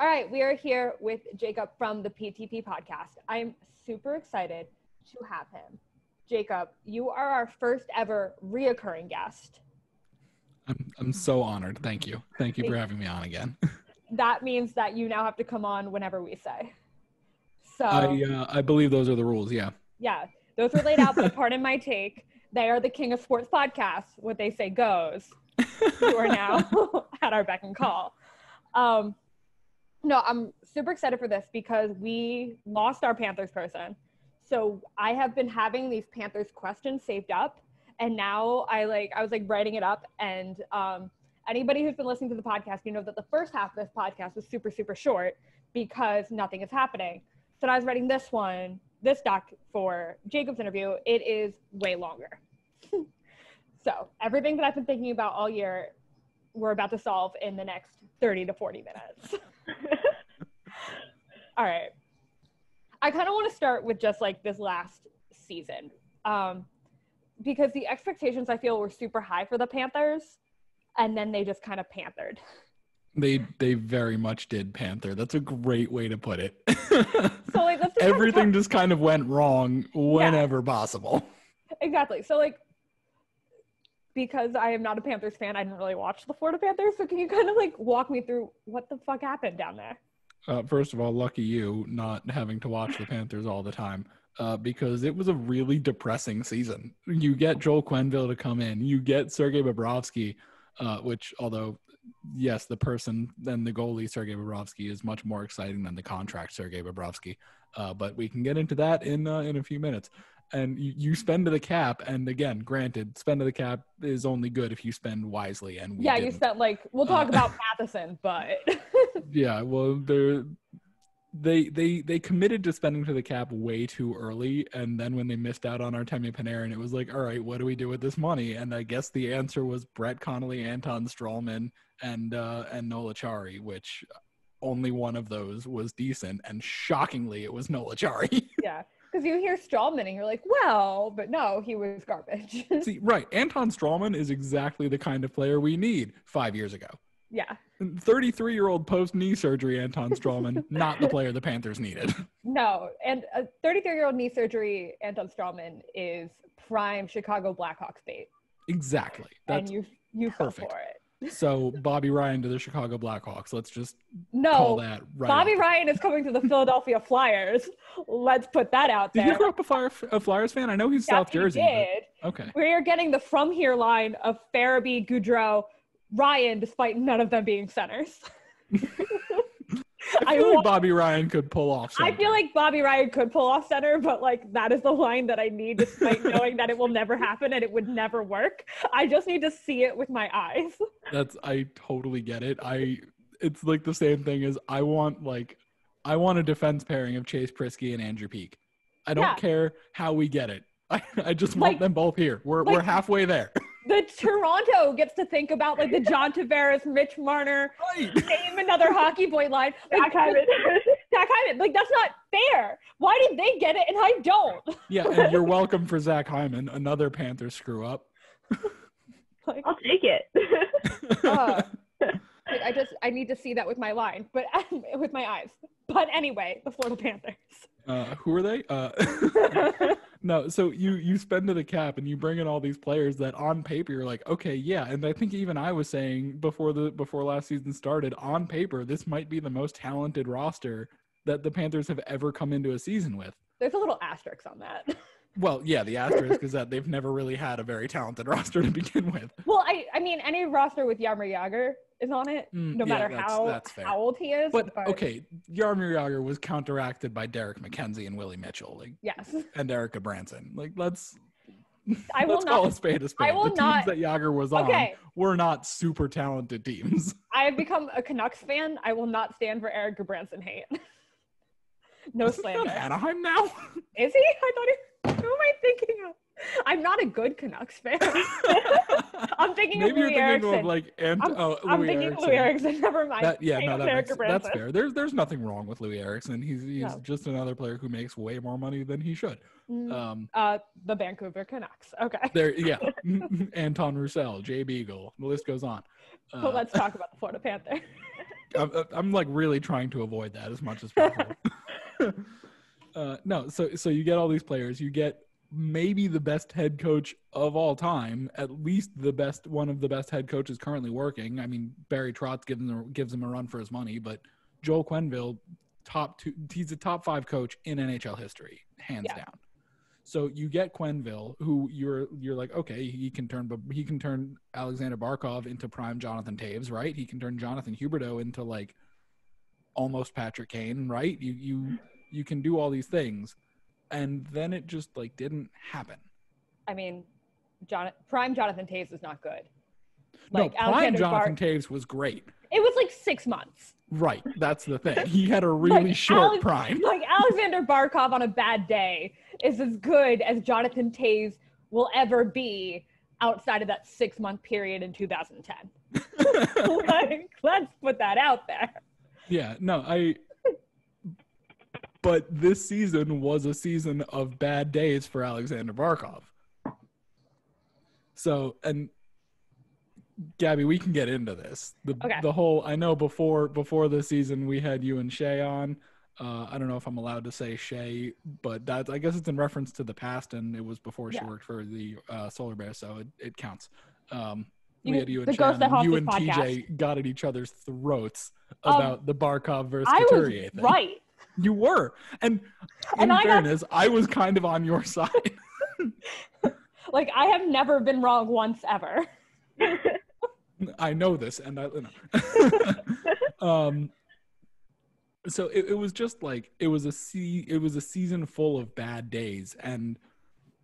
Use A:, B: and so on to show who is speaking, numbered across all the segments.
A: All right, we are here with Jacob from the PTP podcast. I'm super excited to have him. Jacob, you are our first ever reoccurring guest.
B: I'm I'm so honored. Thank you. Thank you for having me on again.
A: That means that you now have to come on whenever we say. So
B: I uh, I believe those are the rules. Yeah.
A: yeah, those were laid out by Pardon My Take. They are the king of sports podcasts. What they say goes. You are now at our beck and call. Um, no, I'm super excited for this because we lost our Panthers person. So I have been having these Panthers questions saved up, and now I like I was like writing it up. And um, anybody who's been listening to the podcast, you know that the first half of this podcast was super super short because nothing is happening. So I was writing this one, this doc for Jacob's interview. It is way longer. so everything that I've been thinking about all year, we're about to solve in the next 30 to 40 minutes. all right. I kind of want to start with just like this last season. Um, because the expectations I feel were super high for the Panthers, and then they just kind of panthered.
B: They they very much did Panther. That's a great way to put it.
A: So like
B: Everything just kind of went wrong whenever possible.
A: exactly. So like because I am not a Panthers fan, I didn't really watch the Florida Panthers. So can you kind of like walk me through what the fuck happened down there?
B: Uh, first of all, lucky you not having to watch the Panthers all the time. Uh, because it was a really depressing season. You get Joel Quenneville to come in, you get Sergei Bobrovsky, uh, which although yes, the person and the goalie Sergei Bobrovsky is much more exciting than the contract Sergei Bobrovsky. Uh, but we can get into that in uh, in a few minutes. And you, you spend to the cap, and again, granted, spend to the cap is only good if you spend wisely. And we
A: yeah, you
B: didn't.
A: spent like we'll talk
B: Uh,
A: about Matheson, but
B: Yeah, well, they're they they they committed to spending to the cap way too early, and then when they missed out on Artemi Panarin, it was like, all right, what do we do with this money? And I guess the answer was Brett Connolly, Anton Stralman, and uh, and Noel Acciari, which only one of those was decent, and shockingly, it was Noel Acciari.
A: yeah, because you hear Stralman and you're like, well, but no, he was garbage.
B: See, right, Anton Stralman is exactly the kind of player we need five years ago.
A: yeah,
B: 33 year old post knee surgery Anton Stralman, not the player the Panthers needed.
A: no, and a 33 year old knee surgery, Anton Stralman is prime Chicago Blackhawks bait,
B: Exactly. That's
A: and you you fell
B: perfect.
A: for it.
B: So Bobby Ryan to the Chicago Blackhawks. Let's just call that right.
A: Bobby. Ryan is coming to the Philadelphia Flyers. Let's put that out there.
B: Did you grow up a, Flyer, a Flyers fan? I know he's
A: Yes,
B: South Jersey.
A: did.
B: but- okay.
A: We are getting the from here line of Farabee, Gaudreau, Ryan, despite none of them being centers.
B: I
A: I
B: feel
A: wa-
B: like Bobby Ryan could pull off.
A: I feel like Bobby Ryan could pull off center, but like that is the line that I need, despite knowing that it will never happen and it would never work. I just need to see it with my eyes.
B: that's I totally get it. I it's like the same thing as I want like I want a defense pairing of Chase Priskie and Andrew Peeke. I don't
A: Yeah.
B: care how we get it. I, I just want
A: Like-
B: them both here. We're we're halfway there.
A: The Toronto gets to think about like the John Tavares, Mitch Marner,
B: right.
A: name another hockey boy line. Like,
C: Zach Hyman.
A: Zach Hyman. Like that's not fair. Why did they get it and I don't?
B: Yeah, and you're welcome for Zach Hyman, another Panther screw up.
A: Like,
C: I'll take it.
A: uh, like, I just I need to see that with my line, but with my eyes. But anyway, the Florida Panthers.
B: Uh, who are they? Uh, no, so you you spend to the cap and you bring in all these players that on paper you're like, okay, yeah, and I think even I was saying before the before last season started, on paper this might be the most talented roster that the Panthers have ever come into a season with.
A: There's a little asterisk on that.
B: Well, yeah, the asterisk is that they've never really had a very talented roster to begin with.
A: Well, I I mean any roster with Jaromir Jagr is on it,
B: Mm,
A: no
B: yeah,
A: matter
B: that's-
A: how
B: that's
A: how old he is.
B: But okay, Jaromir Jagr was counteracted by Derek McKenzie and Willie Mitchell, like
A: yes,
B: and Erik Gudbranson. Like let's
A: I will
B: let's call
A: not.
B: a spade a spade.
A: I will
B: the teams
A: not-
B: that Jagr was on
A: Okay,
B: were not super talented teams.
A: I have become a Canucks fan. I will not stand for Erik Gudbranson hate. no
B: Isn't
A: slander.
B: Anaheim now.
A: Is he? I thought he. Am I thinking of? I'm not a good Canucks fan. I'm thinking
B: Maybe
A: of
B: you're thinking
A: Eriksson.
B: of like Ant-
A: I'm,
B: oh,
A: I'm
B: Louis
A: thinking
B: Eriksson.
A: Louis Eriksson. Never mind.
B: That, yeah, no, that makes, that's fair. There's there's nothing wrong with Louis Eriksson. He's he's
A: No.
B: just another player who makes way more money than he should.
A: Mm,
B: Um,
A: uh, the Vancouver Canucks. Okay.
B: there, yeah, Antoine Roussel, Jay Beagle, the list goes on.
A: but
B: Uh,
A: let's talk about the Florida Panther.
B: I'm, I'm like really trying to avoid that as much as possible. Uh, no, so so you get all these players, you get maybe the best head coach of all time, at least the best one of the best head coaches currently working. I mean, Barry Trotz gives him gives him a run for his money, but Joel Quenneville, top two, he's a top five coach in NHL history, hands yeah. down. So you get Quenneville, who you're you're like, okay, he can turn, but he can turn Alexander Barkov into prime Jonathan Toews, right? He can turn Jonathan Huberdeau into like almost Patrick Kane, right? You you you can do all these things, and then it just like didn't happen.
A: I mean, John, prime Jonathan Toews was not good.
B: Like no, prime Alexander Jonathan Bar- Toews was great.
A: It was like six months.
B: Right, that's the thing. He had a really like short Alex, prime.
A: Like Alexander Barkov on a bad day is as good as Jonathan Toews will ever be outside of that six month period in 2010. like, let's put that out there.
B: Yeah, no, I. But this season was a season of bad days for Alexander Barkov. So, and Gabby, we can get into this. The okay. the whole I know before before the season we had you and Shay on. Uh, I don't know if I'm allowed to say Shay, but that's I guess it's in reference to the past, and it was before she yeah. worked for the uh, Solar Bear, so it, it counts. Um,
A: you, we had you and Shannon,
B: you and
A: podcast.
B: TJ got at each other's throats um, about um, the Barkov versus I Couturier thing.
A: Right.
B: You were, and in and I fairness, got... I was kind of on your side.
A: like I have never been wrong once ever.
B: I know this, and I. um, so it, it was just like it was a sea. it was a season full of bad days and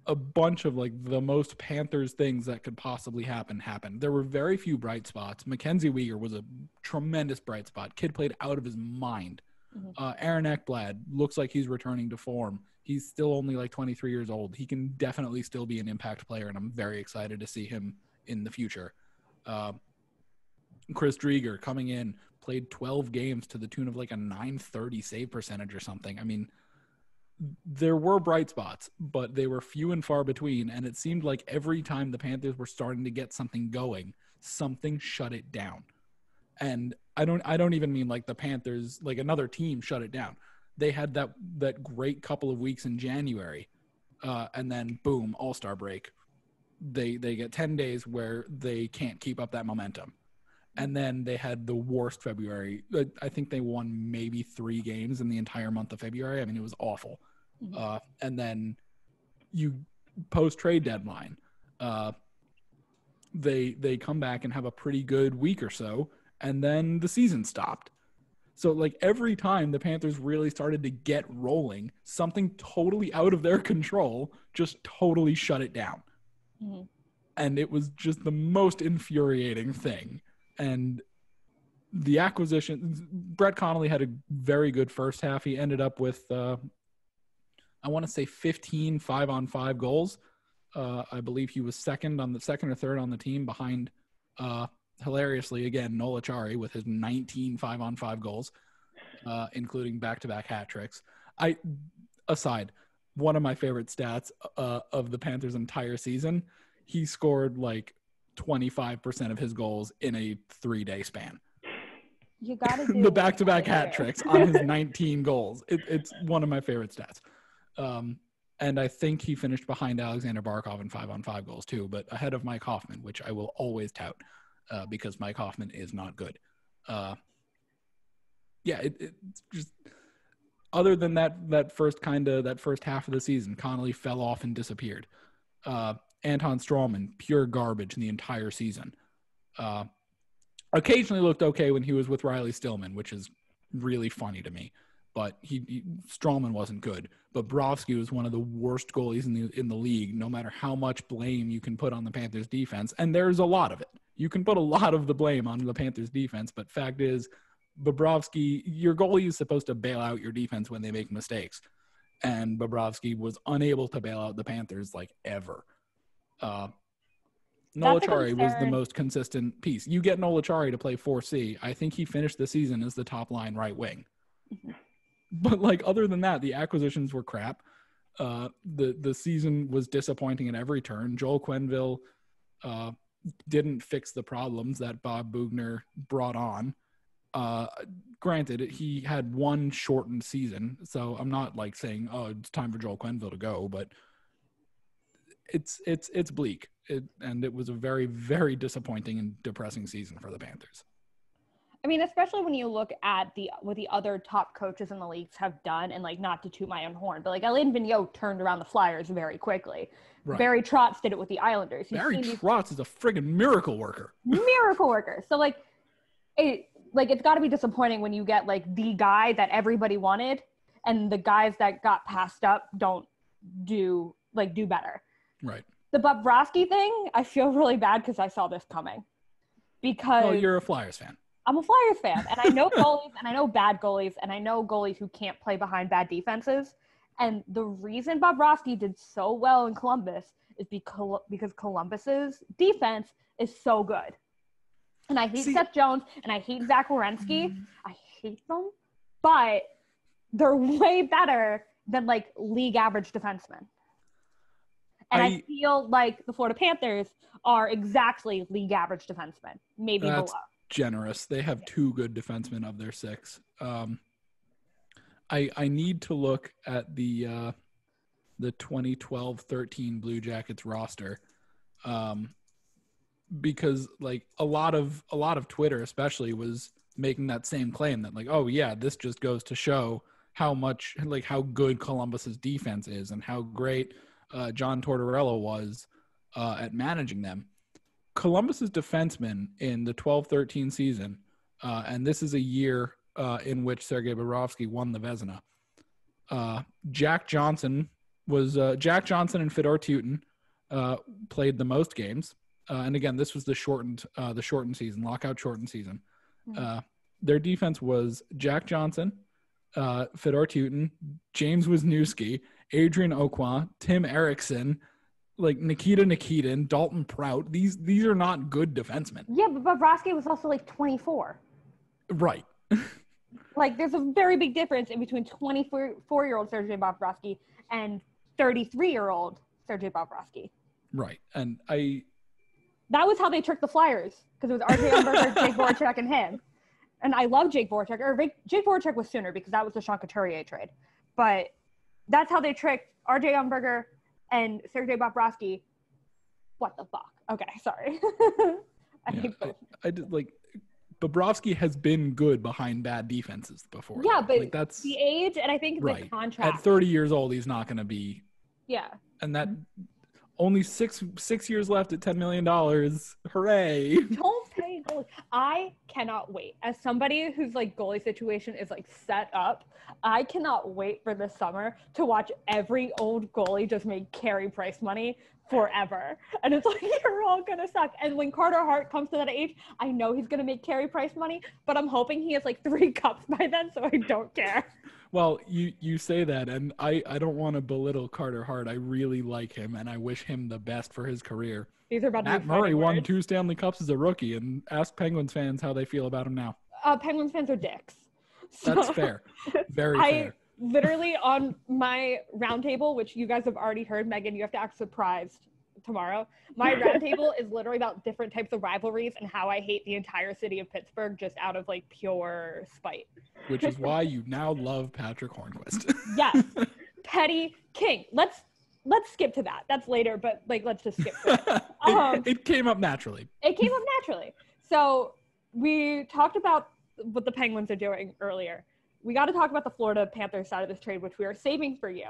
B: a bunch of like the most Panthers things that could possibly happen happened. There were very few bright spots. Mackenzie Weegar was a tremendous bright spot. Kid played out of his mind. Mm-hmm. Uh, Aaron Ekblad looks like he's returning to form. He's still only like 23 years old. He can definitely still be an impact player, and I'm very excited to see him in the future. Uh, Chris Driedger coming in, played 12 games to the tune of like a 930 save percentage or something. I mean, there were bright spots, but they were few and far between. And it seemed like every time the Panthers were starting to get something going, something shut it down. And I don't, I don't even mean like the Panthers, like another team shut it down. They had that that great couple of weeks in January, uh, and then boom, All Star break. They they get ten days where they can't keep up that momentum and then they had the worst February. I think they won maybe three games in the entire month of February. I mean, it was awful. Mm-hmm. Uh, and then you post trade deadline, uh, they they come back and have a pretty good week or so, and then the season stopped. So like every time the Panthers really started to get rolling, something totally out of their control just totally shut it down. Mm-hmm. And it was just the most infuriating thing and the acquisition Brett Connolly had a very good first half. He ended up with uh, I want to say 15 5 on 5 goals. Uh, I believe he was second on the second or third on the team behind uh, hilariously again Noel Acciari with his 19 5 on 5 goals uh, including back-to-back hat tricks. I aside one of my favorite stats uh, of the Panthers entire season, he scored like 25% of his goals in a three day span.
A: You got to
B: the back to back hat tricks on his 19 goals. It, it's one of my favorite stats. Um, and I think he finished behind Alexander Barkov in five on five goals too, but ahead of Mike Hoffman, which I will always tout uh, because Mike Hoffman is not good. Uh, yeah, it, it's just other than that that first kind of that first half of the season, Connolly fell off and disappeared. Uh, Anton Stralman, pure garbage in the entire season. Uh, occasionally looked okay when he was with Riley Stillman, which is really funny to me. But he, he Stralman wasn't good. But Bobrovsky was one of the worst goalies in the in the league. No matter how much blame you can put on the Panthers defense, and there's a lot of it. You can put a lot of the blame on the Panthers defense, but fact is, Bobrovsky, your goalie is supposed to bail out your defense when they make mistakes, and Bobrovsky was unable to bail out the Panthers like ever. Uh, Noel Acciari was the most consistent piece. You get Noel Acciari to play 4C. I think he finished the season as the top line right wing. Mm-hmm. But like other than that, the acquisitions were crap. Uh, the the season was disappointing at every turn. Joel Quenneville uh, didn't fix the problems that Bob Boughner brought on, Uh, granted, he had one shortened season, so I'm not like saying, "Oh, it's time for Joel Quenneville to go," but it's it's it's bleak, it, and it was a very very disappointing and depressing season for the Panthers.
A: I mean, especially when you look at the what the other top coaches in the leagues have done, and like not to toot my own horn, but like Alain Vigneault turned around the Flyers very quickly.
B: Right.
A: Barry Trotz did it with the Islanders. You've
B: Barry
A: seen these
B: Trotz is a friggin' miracle worker.
A: miracle worker. So like, it like it's got to be disappointing when you get like the guy that everybody wanted, and the guys that got passed up don't do like do better.
B: Right.
A: The Bobrovsky thing, I feel really bad because I saw this coming. Oh, because
B: Well, you're a Flyers fan.
A: I'm a Flyers fan, and I know goalies, and I know bad goalies, and I know goalies who can't play behind bad defenses. And the reason Bobrovsky did so well in Columbus is because because Columbus's defense is so good. And I hate
B: See-
A: Seth Jones, and I hate Zach Werenski. Mm-hmm. I hate them, but they're way better than like league average defensemen. And I,
B: I-
A: feel like the Florida Panthers are exactly league average defensemen, maybe below.
B: Generous. They have two good defensemen of their six. Um, I I need to look at the uh, the 2012-13 Blue Jackets roster, um, because like a lot of a lot of Twitter, especially, was making that same claim that like, oh yeah, this just goes to show how much like how good Columbus's defense is and how great uh, John Tortorella was uh, at managing them. Columbus's defensemen in the 12-13 season, uh, and this is a year uh, in which Sergei Bobrovsky won the Vezina. Uh, Jack Johnson was uh, Jack Johnson and Fedor Tyutin uh, played the most games, uh, and again, this was the shortened uh, the shortened season, lockout shortened season. Uh, their defense was Jack Johnson, uh, Fedor Tyutin, James Wisniewski, Adrian Aucoin, Tim Erixon, like Nikita Nikitin, Dalton Prout. These these are not good defensemen.
A: Yeah, but Bobrovsky was also like 24.
B: Right.
A: Like, there's a very big difference in between 24 year old Sergei Bobrovsky and 33 year old Sergei Bobrovsky.
B: Right. And I
A: That was how they tricked the Flyers because it was RJ Umberger, Jake Voracek, and him. And I love Jake Voracek. Or Jake Voracek was sooner because that was the Sean Couturier trade. But that's how they tricked RJ Umberger and Sergei Bobrovsky. What the fuck? Okay, sorry. I
B: yeah, I. I did like Bobrovsky has been good behind bad defenses before.
A: Yeah,
B: though.
A: but
B: like that's
A: the age and I think the contract.
B: At 30 years old, he's not going to be
A: yeah.
B: and that only 6 6 years left at 10 million dollars. Hooray.
A: I cannot wait. As somebody whose like goalie situation is like set up, I cannot wait for this summer to watch every old goalie just make Carey Price money forever. And it's like you're all gonna suck. And when Carter Hart comes to that age, I know he's gonna make Carey Price money, but I'm hoping he has like three cups by then, so I don't care.
B: Well, you you say that, and I I don't want to belittle Carter Hart. I really like him, and I wish him the best for his career.
A: These are about to
B: Matt
A: be
B: Murray won
A: words.
B: two Stanley Cups as a rookie, and ask Penguins fans how they feel about him now.
A: Uh, Penguins fans are dicks.
B: That's fair, very
A: I
B: fair.
A: literally on my roundtable, which you guys have already heard, Megan, you have to act surprised tomorrow. My roundtable is literally about different types of rivalries and how I hate the entire city of Pittsburgh just out of like pure spite.
B: Which is why you now love Patrick Hornqvist.
A: Yes, petty king. Let's let's skip to that. That's later, but like let's just skip to it.
B: it,
A: Um,
B: it came up naturally.
A: it came up naturally. So we talked about what the Penguins are doing earlier. We got to talk about the Florida Panthers side of this trade, which we are saving for you.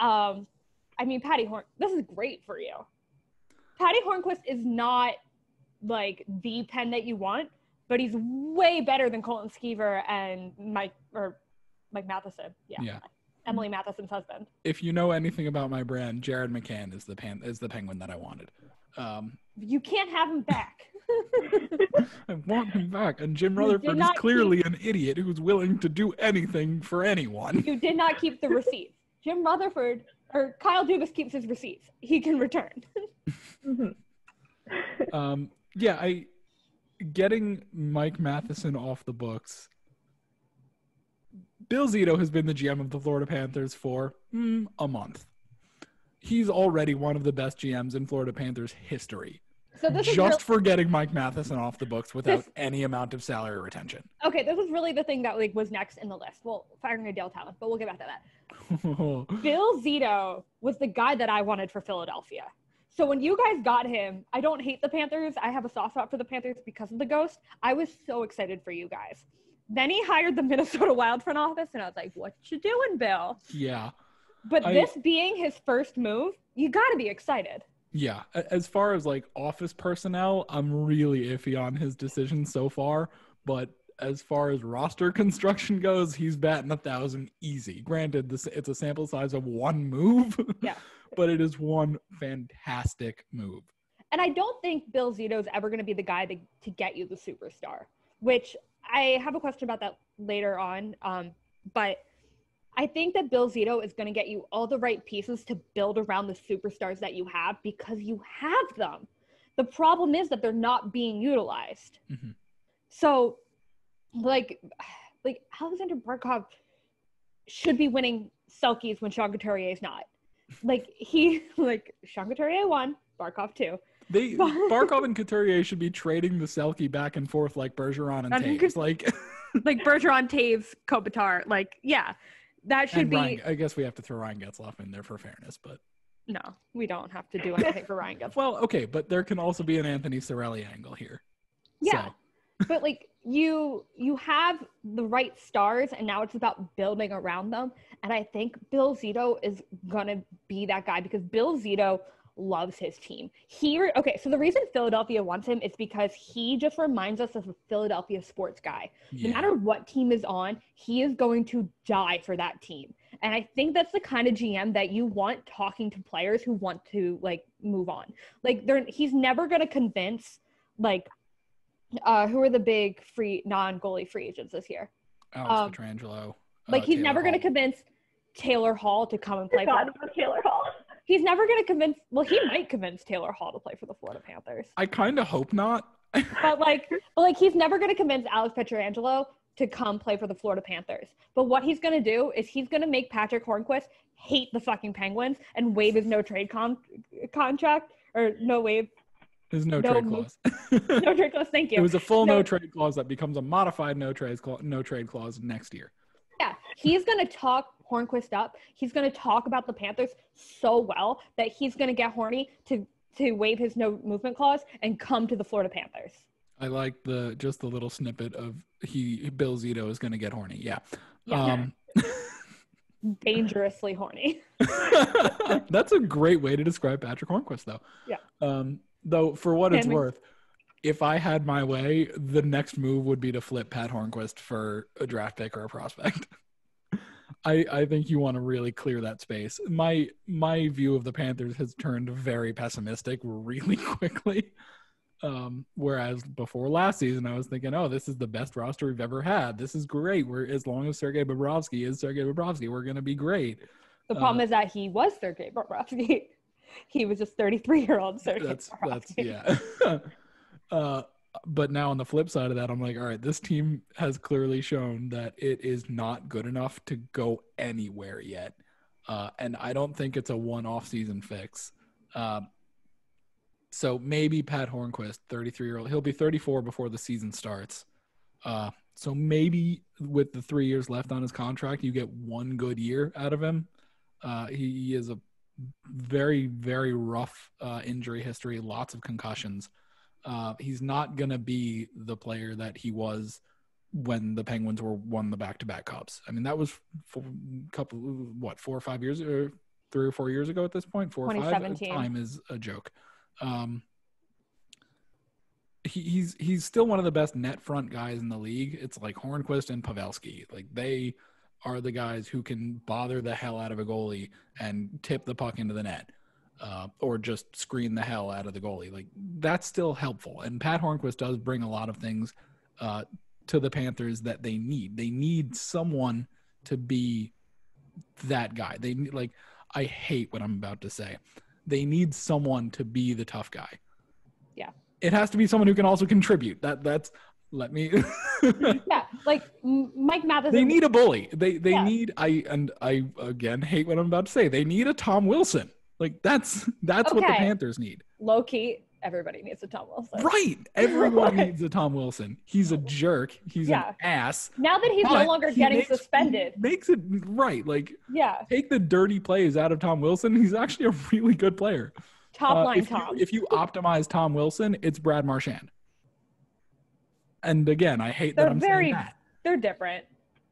A: Um, I mean, Patty Horn, this is great for you. Patty Hornqvist is not like the pen that you want, but he's way better than Colton Sceviour and Mike or Mike Matheson. Yeah,
B: Yeah.
A: Emily Matheson's husband.
B: If you know anything about my brand, Jared McCann is the pan is the penguin that I wanted. Um,
A: You can't have him back.
B: I want him back, and Jim Rutherford is clearly an idiot who's willing to do anything for anyone.
A: you did not keep the receipts. Jim Rutherford or Kyle Dubas keeps his receipts. He can return.
B: Um, yeah, I getting Mike Matheson off the books. Bill Zito has been the GM of the Florida Panthers for mm, a month. He's already one of the best GMs in Florida Panthers history.
A: So this is
B: just for getting Mike Matheson off the books without
A: This-
B: any amount of salary retention.
A: okay. This was really the thing that like was next in the list. Well, firing Dale Tallon, but we'll get back to that. Bill Zito was the guy that I wanted for Philadelphia. So when you guys got him, I don't hate the Panthers. I have a soft spot for the Panthers because of the ghost. I was so excited for you guys. Then he hired the Minnesota Wild front office, and I was like, "What you doing, Bill?"
B: yeah.
A: But
B: I-
A: this being his first move, you got to be excited.
B: Yeah, as far as like office personnel, I'm really iffy on his decision so far. But as far as roster construction goes, he's batting a thousand easy. Granted, this it's a sample size of one move,
A: Yeah.
B: but it is one fantastic move.
A: And I don't think Bill Zito is ever going to be the guy to, to get you the superstar, which I have a question about that later on. Um, but I think that Bill Zito is going to get you all the right pieces to build around the superstars that you have because you have them. The problem is that they're not being utilized.
B: Mhm.
A: So, like, like Alexander Barkov should be winning Selkes when Sean Couturier is not. Like he, like Sean Couturier won, Barkov two.
B: They Barkov and Couturier should be trading the Selke back and forth like Bergeron and
A: And
B: Toews. Like,
A: like Bergeron, Toews, Kopitar. Like, yeah, that should
B: and
A: be.
B: Ryan, I guess we have to throw Ryan Getzlaf in there for fairness, but
A: No, we don't have to do anything for Ryan Getzlaf.
B: well, okay, but there can also be an Anthony Sorelli angle here.
A: Yeah,
B: So,
A: but like you, you have the right stars, and now it's about building around them. And I think Bill Zito is gonna be that guy because Bill Zito loves his team. Here, okay, so the reason Philadelphia wants him is because he just reminds us of a Philadelphia sports guy.
B: yeah.
A: no matter what team is on, he is going to die for that team. And I think that's the kind of GM that you want talking to players who want to like move on. Like they're he's never going to convince like uh who are the big free non-goalie free agents this year?
B: Alex
A: um,
B: Pietrangelo. uh,
A: Like he's
B: Taylor
A: never going to convince Taylor Hall to come and play
C: God, Taylor Hall.
A: He's never going to convince well he might convince Taylor Hall to play for the Florida Panthers.
B: I kind of hope not.
A: but like but like he's never going to convince Alex Pietrangelo to come play for the Florida Panthers. But what he's going to do is he's going to make Patrick Hornqvist hate the fucking Penguins and waive his no trade con- contract or no waive
B: There's no,
A: No
B: trade clause.
A: no trade clause. Thank you.
B: it was a full
A: No-
B: no, trade clause that becomes a modified no trade clause, no trade clause next year.
A: Yeah, he's going to talk Hornqvist up. He's going to talk about the Panthers so well that he's going to get horny to to waive his no movement clause and come to the Florida Panthers.
B: I like the just the little snippet of he Bill Zito is going to get horny. Yeah.
A: Yeah.
B: Um,
A: Dangerously horny.
B: that's a great way to describe Patrick Hornqvist, though.
A: Yeah.
B: Um, though, for what it's
A: And-
B: worth, if I had my way, the next move would be to flip Pat Hornqvist for a draft pick or a prospect. I I think you want to really clear that space. My my view of the Panthers has turned very pessimistic really quickly. Um, whereas before last season, I was thinking, oh, this is the best roster we've ever had. This is great. We're as long as Sergei Bobrovsky is Sergei Bobrovsky, we're gonna be great.
A: The problem
B: Uh,
A: is that he was Sergei Bobrovsky. He was just 33 year old Sergei
B: that's that's
A: Bobrovsky.
B: yeah. uh, but now on the flip side of that, I'm like, all right, this team has clearly shown that it is not good enough to go anywhere yet, uh, and I don't think it's a one off season fix. Um, so maybe Pat Hornqvist, 33 year old, he'll be 34 before the season starts. Uh, so maybe with the three years left on his contract, you get one good year out of him. Uh, he, he is a very very rough uh, injury history, lots of concussions. Uh, he's not gonna be the player that he was when the Penguins were won the back to back cups. I mean, that was for couple what four or five years or three or four years ago at this point. Four or five.
A: 2017.
B: Time is a joke. Um, he, he's he's still one of the best net front guys in the league. It's like Hornqvist and Pavelski. Like they are the guys who can bother the hell out of a goalie and tip the puck into the net, uh, or just screen the hell out of the goalie. Like that's still helpful. And Pat Hornqvist does bring a lot of things uh, to the Panthers that they need. They need someone to be that guy. They need like I hate what I'm about to say. They need someone to be the tough guy.
A: Yeah.
B: It has to be someone who can also contribute. That that's let me
A: yeah, like Mike Matheson.
B: they need a bully. They they
A: Yeah.
B: need I and I again hate what I'm about to say. They need a Tom Wilson. Like that's that's what the Panthers need.
A: low key. everybody needs a Tom Wilson.
B: Right. Everyone needs a Tom Wilson. He's a jerk. He's
A: Yeah.
B: an ass.
A: Now that he's no longer getting
B: makes-
A: suspended.
B: makes it right. Like
A: Yeah.
B: take the dirty plays out of Tom Wilson. He's actually a really good player.
A: Top
B: Uh,
A: line
B: if
A: Tom.
B: You, if you optimize Tom Wilson, it's Brad Marchand. And again, I hate that
A: They're
B: I'm
A: very
B: saying that.
A: they're different.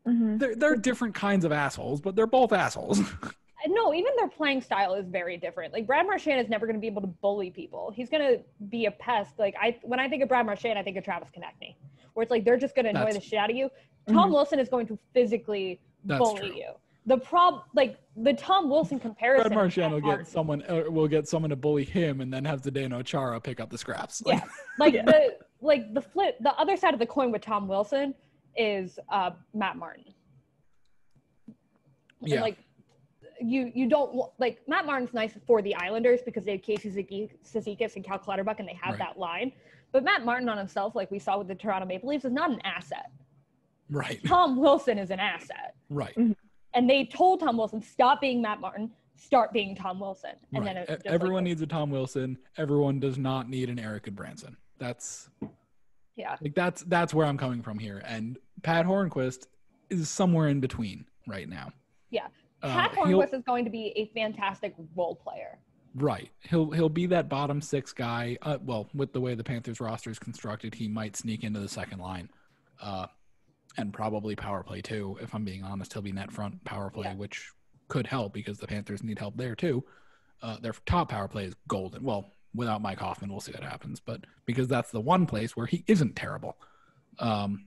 C: Mhm.
B: They're, they're different kinds of assholes, but they're both assholes.
A: No, even their playing style is very different. Like Brad Marchand is never going to be able to bully people. He's going to be a pest. Like I, when I think of Brad Marchand, I think of Travis Konecny, where it's like they're just going to annoy
B: That's-
A: the shit out of you. Tom
C: Mhm.
A: Wilson is going to physically bully
B: true.
A: you. The prob, like the Tom Wilson comparison.
B: Brad Marchand will get someone uh, will get someone to bully him, and then have Zdeno Chara pick up the scraps. Like,
A: Yeah. like
C: Yeah.
A: the like the flip the other side of the coin with Tom Wilson is uh Matt Martin. And,
B: Yeah.
A: like you you don't like Matt Martin's nice for the Islanders because they have Casey Ziki- Cizikas and Cal Clutterbuck and they have
B: Right.
A: that line. But Matt Martin on himself, like we saw with the Toronto Maple Leafs, is not an asset.
B: right,
A: Tom Wilson is an asset.
B: right. Mm-hmm.
A: And they told Tom Wilson, stop being Matt Martin, start being Tom Wilson. And
B: right.
A: then it
B: E-
A: just, like,
B: everyone needs a Tom Wilson. Everyone does not need an Erik Gudbranson. That's
A: yeah.
B: like that's that's where I'm coming from here. And Pat Hornqvist is somewhere in between right now.
A: Yeah.
B: Uh,
A: Pat Hornqvist is going to be a fantastic role player.
B: Right. He'll he'll be that bottom six guy. Uh, well, with the way the Panthers roster is constructed, he might sneak into the second line, uh, and probably power play too. If I'm being honest, he'll be net front power play,
A: Yeah.
B: which could help because the Panthers need help there too. Uh, their top power play is golden. Well, without Mike Hoffman, we'll see what happens. But because that's the one place where he isn't terrible. Um,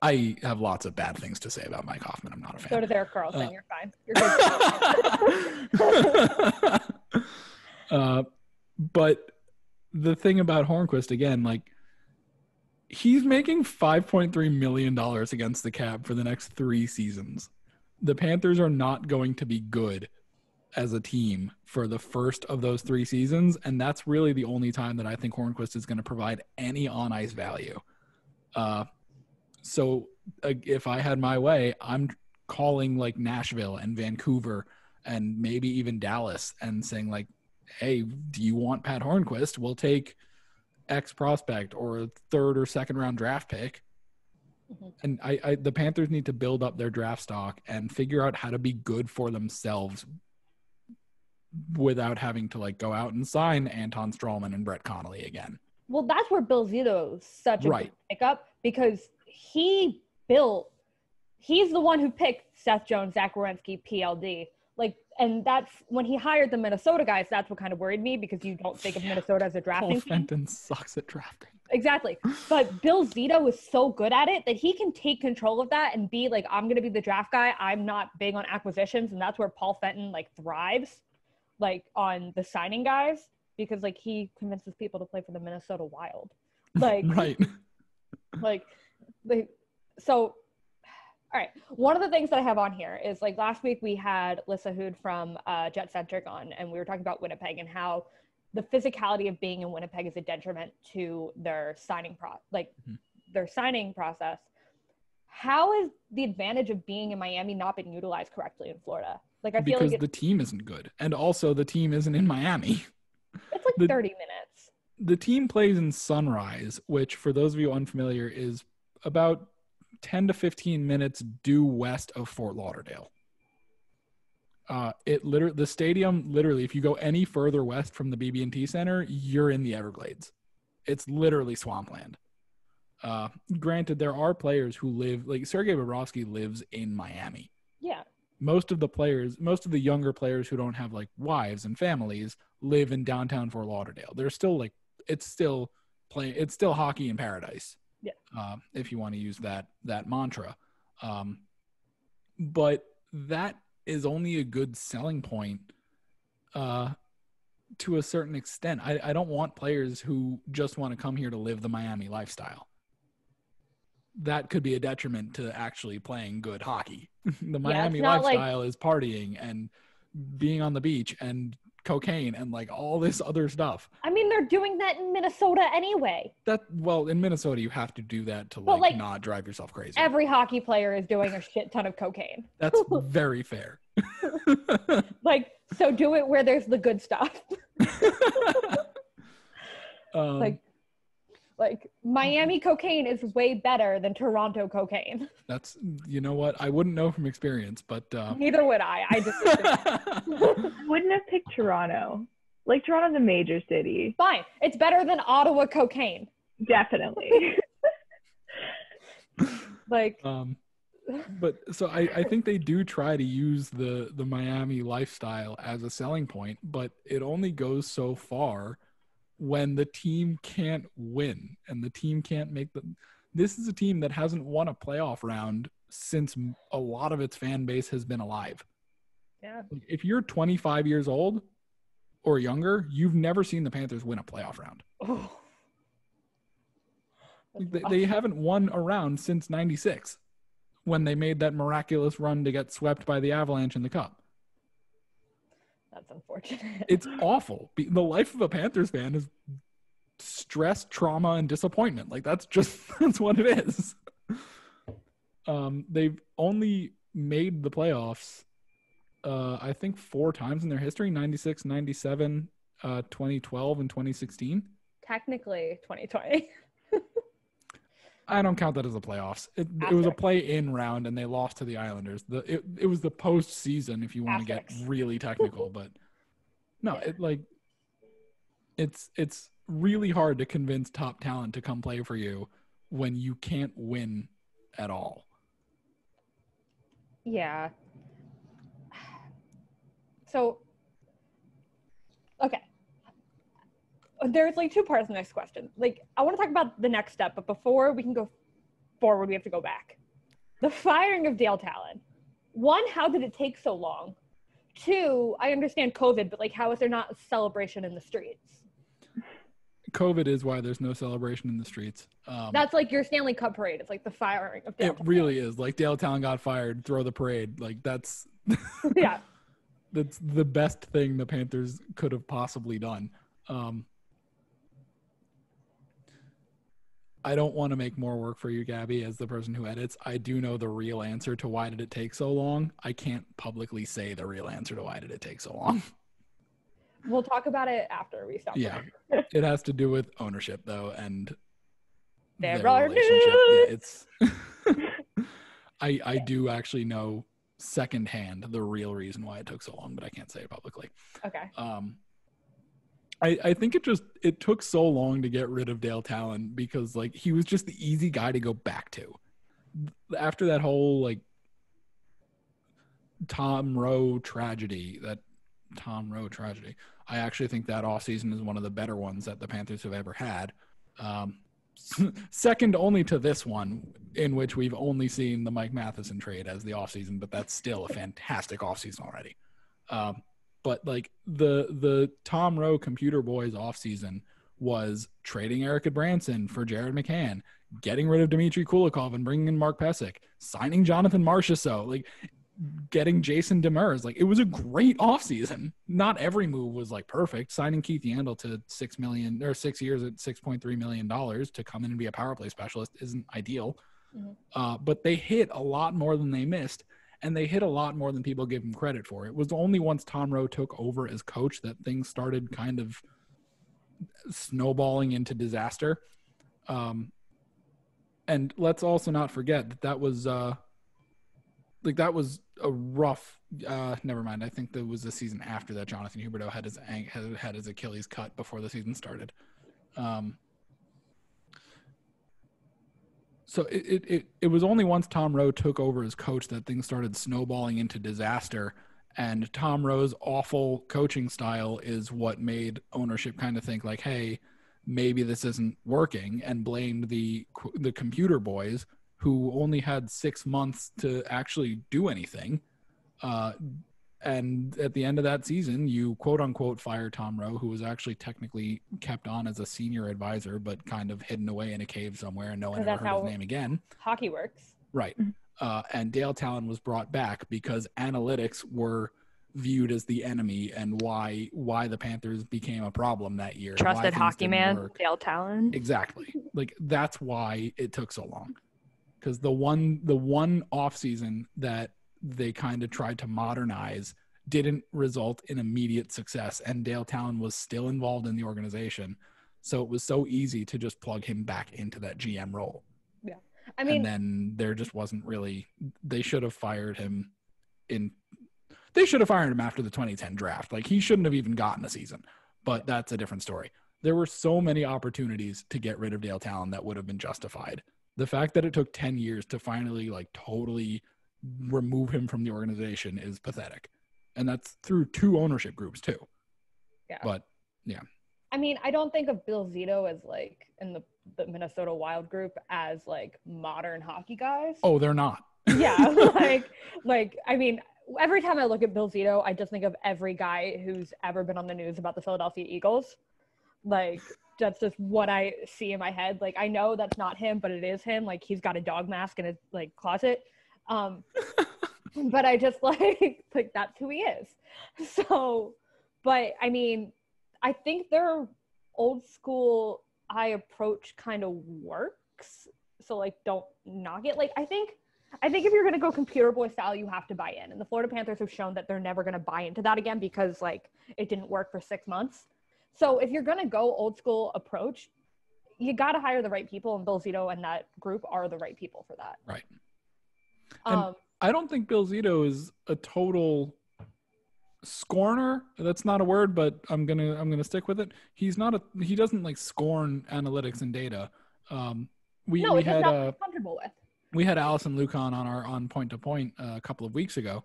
B: I have lots of bad things to say about Mike Hoffman. I'm not a fan.
A: Go to Erik Karlsson.
B: Uh,
A: You're fine. You're good.
B: uh, but the thing about Hornqvist again, like he's making five point three million dollars against the cap for the next three seasons. The Panthers are not going to be good as a team for the first of those three seasons, and that's really the only time that I think Hornqvist is going to provide any on ice value. Uh, so uh, if I had my way, I'm calling like Nashville and Vancouver and maybe even Dallas and saying like, "Hey, do you want Pat Hornqvist? We'll take X prospect or a third or second round draft pick."
A: Mhm.
B: And I, I, the Panthers need to build up their draft stock and figure out how to be good for themselves without having to like go out and sign Anton Stralman and Brett Connolly again.
A: well, that's where Bill Zito is such a
B: Right.
A: pickup because he built. He's the one who picked Seth Jones, Zach Werenski, PLD. Like, and that's when he hired the Minnesota guys. That's what kind of worried me because you don't think of Minnesota as a
B: Paul
A: drafting team.
B: Fenton sucks at drafting.
A: Exactly. But Bill Zito is so good at it that he can take control of that and be like, I'm going to be the draft guy. I'm not big on acquisitions. And that's where Paul Fenton like thrives, like on the signing guys, because like he convinces people to play for the Minnesota Wild. Like,
B: Right.
A: like, like, so, all right. One of the things that I have on here is like last week we had Lissa Hood from uh, Jet Centric on, and we were talking about Winnipeg and how the physicality of being in Winnipeg is a detriment to their signing pro, like
B: Mhm.
A: their signing process. How is the advantage of being in Miami not been utilized correctly in Florida? Like I feel
B: because
A: like
B: the team isn't good. And also the team isn't in Miami.
A: it's like
B: the-
A: 30 minutes.
B: the team plays in Sunrise, which for those of you unfamiliar is about 10 to 15 minutes due west of Fort Lauderdale. Uh, it literally the stadium literally if you go any further west from the BB&T Center, you're in the Everglades. It's literally swampland. Uh, granted, there are players who live like Sergei Bobrovsky lives in Miami.
A: Yeah.
B: Most of the players, most of the younger players who don't have like wives and families live in downtown Fort Lauderdale. They're still like it's still playing it's still hockey in paradise
A: Yeah.
B: uh, if you want to use that that mantra. Um, but that is only a good selling point uh, to a certain extent. I, I don't want players who just want to come here to live the miami lifestyle. That could be a detriment to actually playing good hockey. The miami
A: like-
B: lifestyle is partying and being on the beach and cocaine and like all this other stuff
A: I mean, they're doing that in Minnesota anyway.
B: that well in minnesota you have to do that to like,
A: like,
B: not drive yourself crazy
A: Every hockey player is doing a shit ton of cocaine.
B: that's very fair
A: Like, so do it where there's the good stuff.
B: Um,
A: like like Miami cocaine is way better than Toronto cocaine.
B: that's you know what I wouldn't know from experience, but uh,
A: Neither would I. I just
C: I wouldn't have picked Toronto. Like Toronto's a major city,
A: fine. It's better than Ottawa cocaine.
C: definitely.
A: Like
B: um, but so I, I think they do try to use the the Miami lifestyle as a selling point, but it only goes so far when the team can't win and the team can't make the. This is a team that hasn't won a playoff round since a lot of its fan base has been alive.
A: yeah.
B: If you're 25 years old or younger, you've never seen the Panthers win a playoff round.
A: Oh.
B: They, they haven't won a round since 96 when they made that miraculous run to get swept by the Avalanche in the Cup.
A: That's unfortunate.
B: It's awful. The life of a Panthers fan is stress, trauma, and disappointment. Like that's just that's what it is. Um, they've only made the playoffs, uh, I think four times in their history: 96, 97, uh, 2012, and 2016.
A: Technically 2020.
B: I don't count that as the playoffs. It, it was a play-in round, and they lost to the Islanders. The it, it was the postseason, if you want to get really technical. But no, it like it's it's really hard to convince top talent to come play for you when you can't win at all.
A: Yeah. So, okay. There's like two parts of the next question. Like, I want to talk about the next step, but before we can go forward, we have to go back. The firing of Dale Tallon. One, how did it take so long? Two, I understand COVID, but like, how is there not a celebration in the streets?
B: COVID is why there's no celebration in the streets. Um,
A: That's like your Stanley Cup parade. It's like the firing of Dale
B: it really is. Like Dale Tallon got fired, throw the parade. Like that's
A: yeah.
B: that's the best thing the Panthers could have possibly done. Um, I don't want to make more work for you, Gabby, as the person who edits. I do know the real answer to why did it take so long. I can't publicly say the real answer to why did it take so long.
A: We'll talk about it after we stop.
B: Yeah. It has to do with ownership, though, and
A: There
B: their
A: are
B: relationship. Yeah, it's. I I do actually know secondhand the real reason why it took so long, but I can't say it publicly.
A: Okay.
B: Um, I I think it just it took so long to get rid of Dale Tallon because like he was just the easy guy to go back to. After that whole like Tom Rowe tragedy, that Tom Rowe tragedy, I actually think that offseason is one of the better ones that the Panthers have ever had. Um, second only to this one, in which we've only seen the Mike Matheson trade as the offseason, but that's still a fantastic offseason already. Um, but like the the Tom Rowe computer boys offseason was trading Erik Gudbranson for Jared McCann, getting rid of Dmitry Kulikov and bringing in Mark Pysyk, signing Jonathan Marchessault, like getting Jason Demers. Like it was a great offseason. Not every move was like perfect. Signing Keith Yandle to six million or six years at six point three million dollars to come in and be a power play specialist isn't ideal.
A: Mhm.
B: Uh, but they hit a lot more than they missed and they hit a lot more than people give them credit for. It was only once Tom Rowe took over as coach that things started kind of snowballing into disaster. Um, and let's also not forget that that was uh, like that was a rough. Uh, never mind. I think that was the season after that. Jonathan Huberdeau had his had his Achilles cut before the season started. Um, so it, it, it, it was only once Tom Rowe took over as coach that things started snowballing into disaster. And Tom Rowe's awful coaching style is what made ownership kind of think like, hey, maybe this isn't working, and blamed the the computer boys who only had six months to actually do anything. Uh, and at the end of that season, you quote unquote fire Tom Rowe, who was actually technically kept on as a senior advisor, but kind of hidden away in a cave somewhere, and no one
A: So
B: ever heard his name again.
A: Hockey works.
B: Right.
C: Mhm.
B: Uh, and Dale Tallon was brought back because analytics were viewed as the enemy and why why the Panthers became a problem that year.
D: Trusted hockey man,
B: work.
D: Dale Tallon.
B: Exactly. Like that's why it took so long. Cuz the one the one off season that they kind of tried to modernize didn't result in immediate success and Dale Tallon was still involved in the organization. So it was so easy to just plug him back into that GM role. Yeah.
A: I mean,
B: and then there just wasn't really they should have fired him in they should have fired him after the 2010 draft. Like he shouldn't have even gotten a season. But that's a different story. There were so many opportunities to get rid of Dale Tallon that would have been justified. The fact that it took 10 years to finally like totally remove him from the organization is pathetic. And that's through two ownership groups too.
A: Yeah.
B: But yeah.
A: I mean, I don't think of Bill Zito as like in the, the Minnesota Wild group as like modern hockey guys.
B: oh, they're not.
A: yeah, like like I mean, every time I look at Bill Zito, I just think of every guy who's ever been on the news about the Philadelphia Eagles. Like that's just what I see in my head. Like I know that's not him, but it is him. Like he's got a dog mask in his like closet. Um but I just like like that's who he is. So but I mean, I think their old school eye approach kind of works. So like don't knock it. Like I think I think if you're gonna go computer boy style, you have to buy in. And the Florida Panthers have shown that they're never gonna buy into that again because like it didn't work for six months. So if you're gonna go old school approach, you gotta hire the right people, and Bill Zito and that group are the right people for that.
B: Right. And-
A: Um,
B: I don't think Bill Zito is a total scorner. That's not a word, but I'm gonna I'm gonna stick with it. He's not a he doesn't like scorn analytics and data. Um, we
A: no,
B: we had
A: not
B: uh,
A: comfortable with.
B: we had Alison Lukan on our on point to point uh, a couple of weeks ago,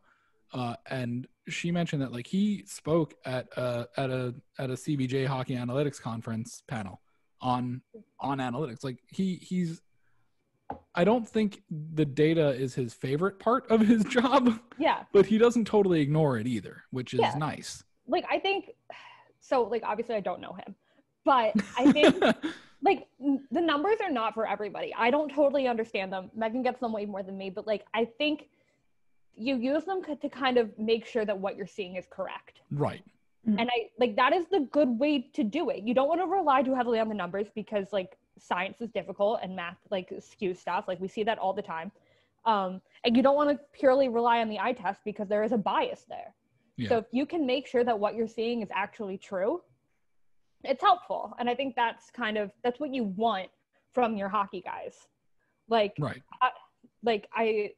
B: uh, and she mentioned that like he spoke at uh, at a at a CBJ hockey analytics conference panel on on analytics. Like he he's I don't think the data is his favorite part of his job,
A: Yeah.
B: but he doesn't totally ignore it either, which is
A: Yeah.
B: nice.
A: Like I think so like obviously I don't know him. But I think like n- the numbers are not for everybody. I don't totally understand them. Megan gets them way more than me, but like I think you use them c- to kind of make sure that what you're seeing is correct.
B: right.
A: And I like that is the good way to do it. You don't want to rely too heavily on the numbers because like science is difficult and math like skews stuff. Like we see that all the time. Um, and you don't want to purely rely on the eye test because there is a bias there.
B: Yeah.
A: So if you can make sure that what you're seeing is actually true, it's helpful. And I think that's kind of that's what you want from your hockey guys. Like
B: right.
A: like I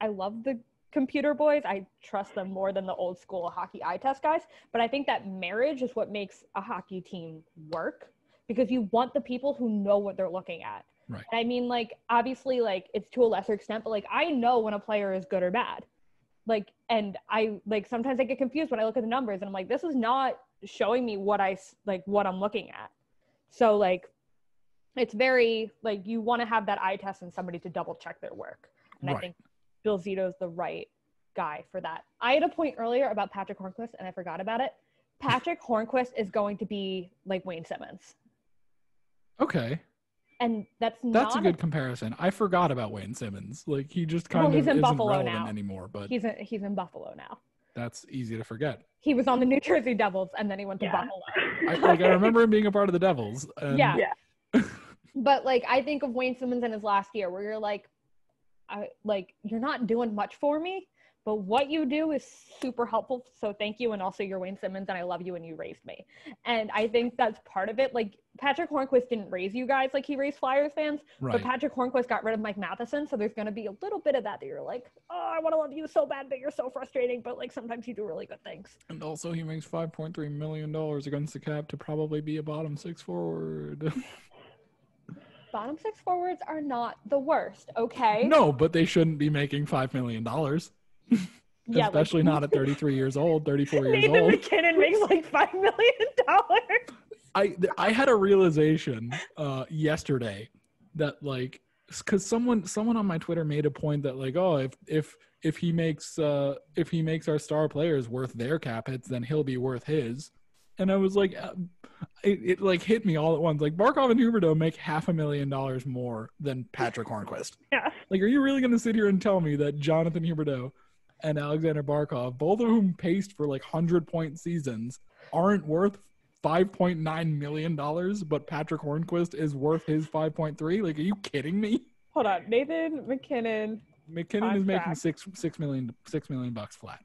A: I love the computer boys. I trust them more than the old school hockey eye test guys. But I think that marriage is what makes a hockey team work because you want the people who know what they're looking at.
B: Right.
A: And I mean, like, obviously, like, it's to a lesser extent, but like, I know when a player is good or bad. Like, and I like sometimes I get confused when I look at the numbers and I'm like, this is not showing me what I, like, what I'm looking at. So, like, it's very like you want to have that eye test and somebody to double check their work. And I think Bill Zito's the right guy for that. I had a point earlier about Patrick Hornqvist and I forgot about it. Patrick Hornqvist is going to be like Wayne Simmonds.
B: Okay.
A: And that's,
B: That's a good comparison. I forgot about Wayne Simmonds. Like he just
A: Well,
B: kind
A: he's
B: of
A: in
B: isn't
A: Buffalo
B: relevant
A: now.
B: anymore, but
A: he's in, he's in Buffalo now.
B: that's easy to forget.
A: He was on the New Jersey Devils and then he went to
C: Yeah.
A: Buffalo.
B: I, like I remember him being a part of the Devils. And
A: Yeah.
C: Yeah.
A: but like I think of Wayne Simmonds in his last year where you're like I like you're not doing much for me, but what you do is super helpful. So thank you and also you're Wayne Simmonds and I love you and you raised me. And I think that's part of it. Like Patrick Hornqvist didn't raise you guys like he raised Flyers fans,
B: Right.
A: but Patrick Hornqvist got rid of Mike Matheson, so there's going to be a little bit of that that you're like, "Oh, I want to love you so bad, but you're so frustrating, but like sometimes you do really good things."
B: And also, he makes five point three million dollars against the cap to probably be a bottom six forward.
A: Bottom six forwards are not the worst, okay?
B: no, but they shouldn't be making five million
A: Yeah, like-
B: especially not at thirty three years old, thirty four years
A: Nathan
B: old.
A: MacKinnon makes like five million dollars.
B: I I had a realization uh, yesterday that like because someone someone on my Twitter made a point that like oh if if if he makes uh, if he makes our star players worth their cap hits then he'll be worth his, and I was like uh, it, it like hit me all at once like Barkov and Huberdeau make half a million dollars more than Patrick Hornqvist.
C: Yeah.
B: Like are you really going to sit here and tell me that Jonathan Huberdeau and Alexander Barkov, both of whom paced for like hundred point seasons, aren't worth five point nine million dollars, but Patrick Hornqvist is worth his five point three. Like, are you kidding me?
A: Hold on, Nathan MacKinnon.
B: MacKinnon is making six six million six million bucks flat.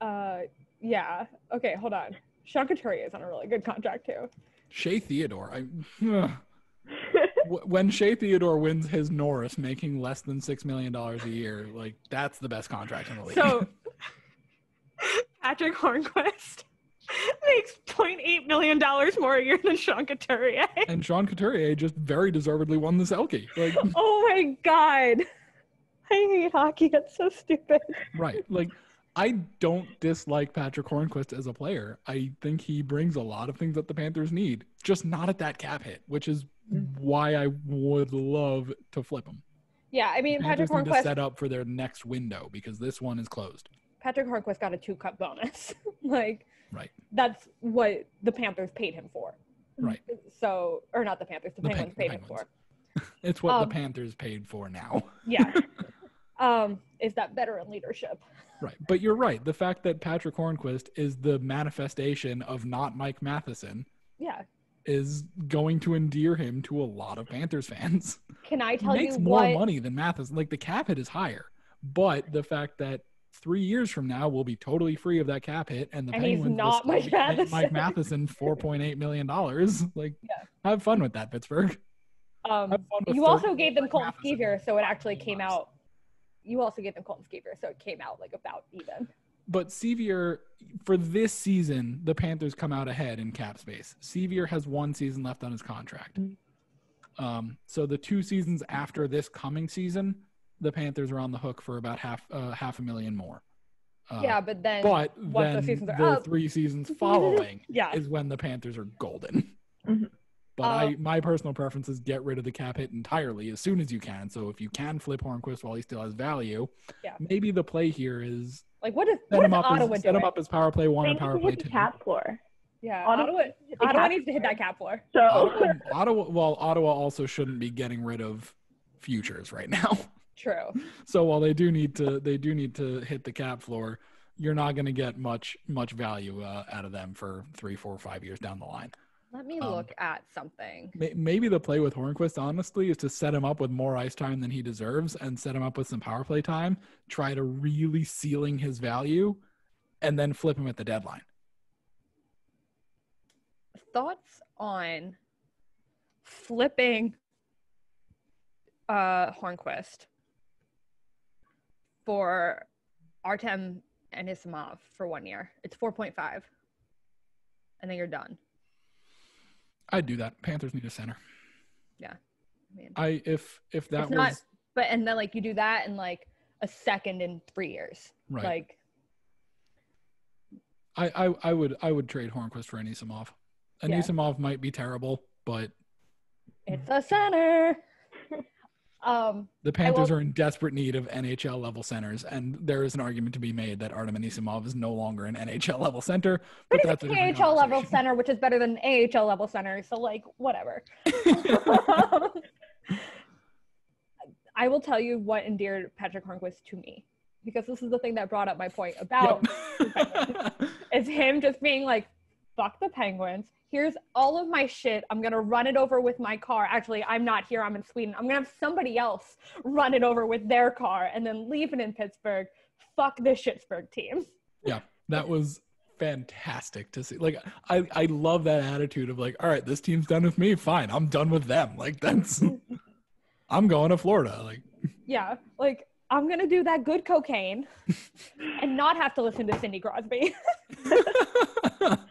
A: Uh, yeah. Okay, hold on. Sean Couturier is on a really good contract too.
B: Shea Theodore. I when Shea Theodore wins his Norris, making less than six million dollars a year, like that's the best contract in the league.
A: So Patrick Hornqvist makes 0.8 million dollars more a year than Sean Couturier.
B: and Sean Couturier just very deservedly won this Selke. Like
A: Oh my god. I hate hockey. That's so stupid.
B: right, like I don't dislike Patrick Hornqvist as a player. I think he brings a lot of things that the Panthers need, just not at that cap hit, which is why I would love to flip him.
A: Yeah, I mean Patrick
B: Panthers need to
A: Hornqvist.
B: set up for their next window because this one is closed.
A: Patrick Hornqvist got a two cup bonus. like
B: Right.
A: that's what the Panthers paid him for.
B: Right.
A: So, or not the Panthers, the,
B: The
A: Penguins
B: Pen-
A: paid him
B: Penguins.
A: for.
B: It's what
A: Um,
B: the Panthers paid for now.
A: Yeah. um, is that veteran leadership?
B: Right. But you're right. The fact that Patrick Hornqvist is the manifestation of not Mike Matheson
A: Yeah.
B: Is going to endear him to a lot of Panthers fans.
A: Can I tell He
B: makes
A: you
B: more
A: what?
B: money than Matheson. Like the cap hit is higher. But the fact that three years from now we'll be totally free of that cap hit and the
A: And he's
B: Penguins will
A: not
B: still
A: Mike Matheson.
B: Mike Matheson four point eight million dollars. Like
A: Yeah.
B: have fun with that, Pittsburgh.
A: Um,
B: Have fun with
A: you also gave them Colton. Sceviour, so it actually came out. You also gave them Colton Sceviour, so it came out like about even.
B: But Sceviour, for this season, the Panthers come out ahead in cap space. Sceviour has one season left on his contract.
C: Mm.
B: Um, so the two seasons after this coming season, the Panthers are on the hook for about half uh, half a million more. Uh,
A: yeah, but then
B: but then
A: the seasons are
B: the three seasons following
A: yeah,
B: is when the Panthers are golden.
C: Mhm.
B: But I,
A: Um,
B: my personal preference is get rid of the cap hit entirely as soon as you can. So if you can flip Hornqvist while he still has value,
A: Yeah.
B: maybe the play here is
A: like what is
B: set
A: what
B: him
A: is
B: up
A: Ottawa
B: as, set him up as power play one
C: They
B: and power
C: to
B: play
C: hit the
B: two.
C: cap floor.
A: Yeah,
C: Ottawa
A: Ottawa,
C: hit
A: Ottawa needs to hit that cap floor.
C: So
B: Ottawa, Ottawa, well, Ottawa also shouldn't be getting rid of futures right now.
A: True.
B: So while they do need to, they do need to hit the cap floor. You're not going to get much much value uh, out of them for three, four, five years down the line.
A: Let me
B: Um,
A: look at something.
B: May- Maybe the play with Hornqvist, honestly, is to set him up with more ice time than he deserves and set him up with some power play time. Try to really ceiling his value, and then flip him at the deadline.
A: Thoughts on flipping uh Hornqvist for Artem Anisimov for one year. It's 4.5. And then you're done.
B: I'd do that. Panthers need a center.
A: I mean,
B: I if if that
A: It's
B: was
A: not- but and then like you do that in like a second in three years.
B: right.
A: Like
B: I, I I would I would trade Hornqvist for Anisimov.
A: Yeah.
B: Anisimov might be terrible, but
A: it's a center. Um
B: the Panthers
A: will-
B: are in desperate need of NHL level centers, and there is an argument to be made that Artem Anisimov is no longer an NHL level center. But,
A: but
B: that's
A: it's
B: a
A: a level center, which is better than AHL level center. So like whatever. I will tell you what endeared Patrick Hornqvist to me, because this is the thing that brought up my point about
B: Yep.
A: is him just being like, "Fuck the Penguins. Here's all of my shit. I'm gonna run it over with my car. Actually, I'm not here. I'm in Sweden. I'm gonna have somebody else run it over with their car and then leave it in Pittsburgh. Fuck this Schittsburg team.
B: Yeah, that was fantastic to see. Like I I love that attitude of like, all right, this team's done with me. Fine, I'm done with them. Like that's I'm going to Florida. Like
A: Yeah, like I'm gonna do that good cocaine and not have to listen to Cindy Crosby.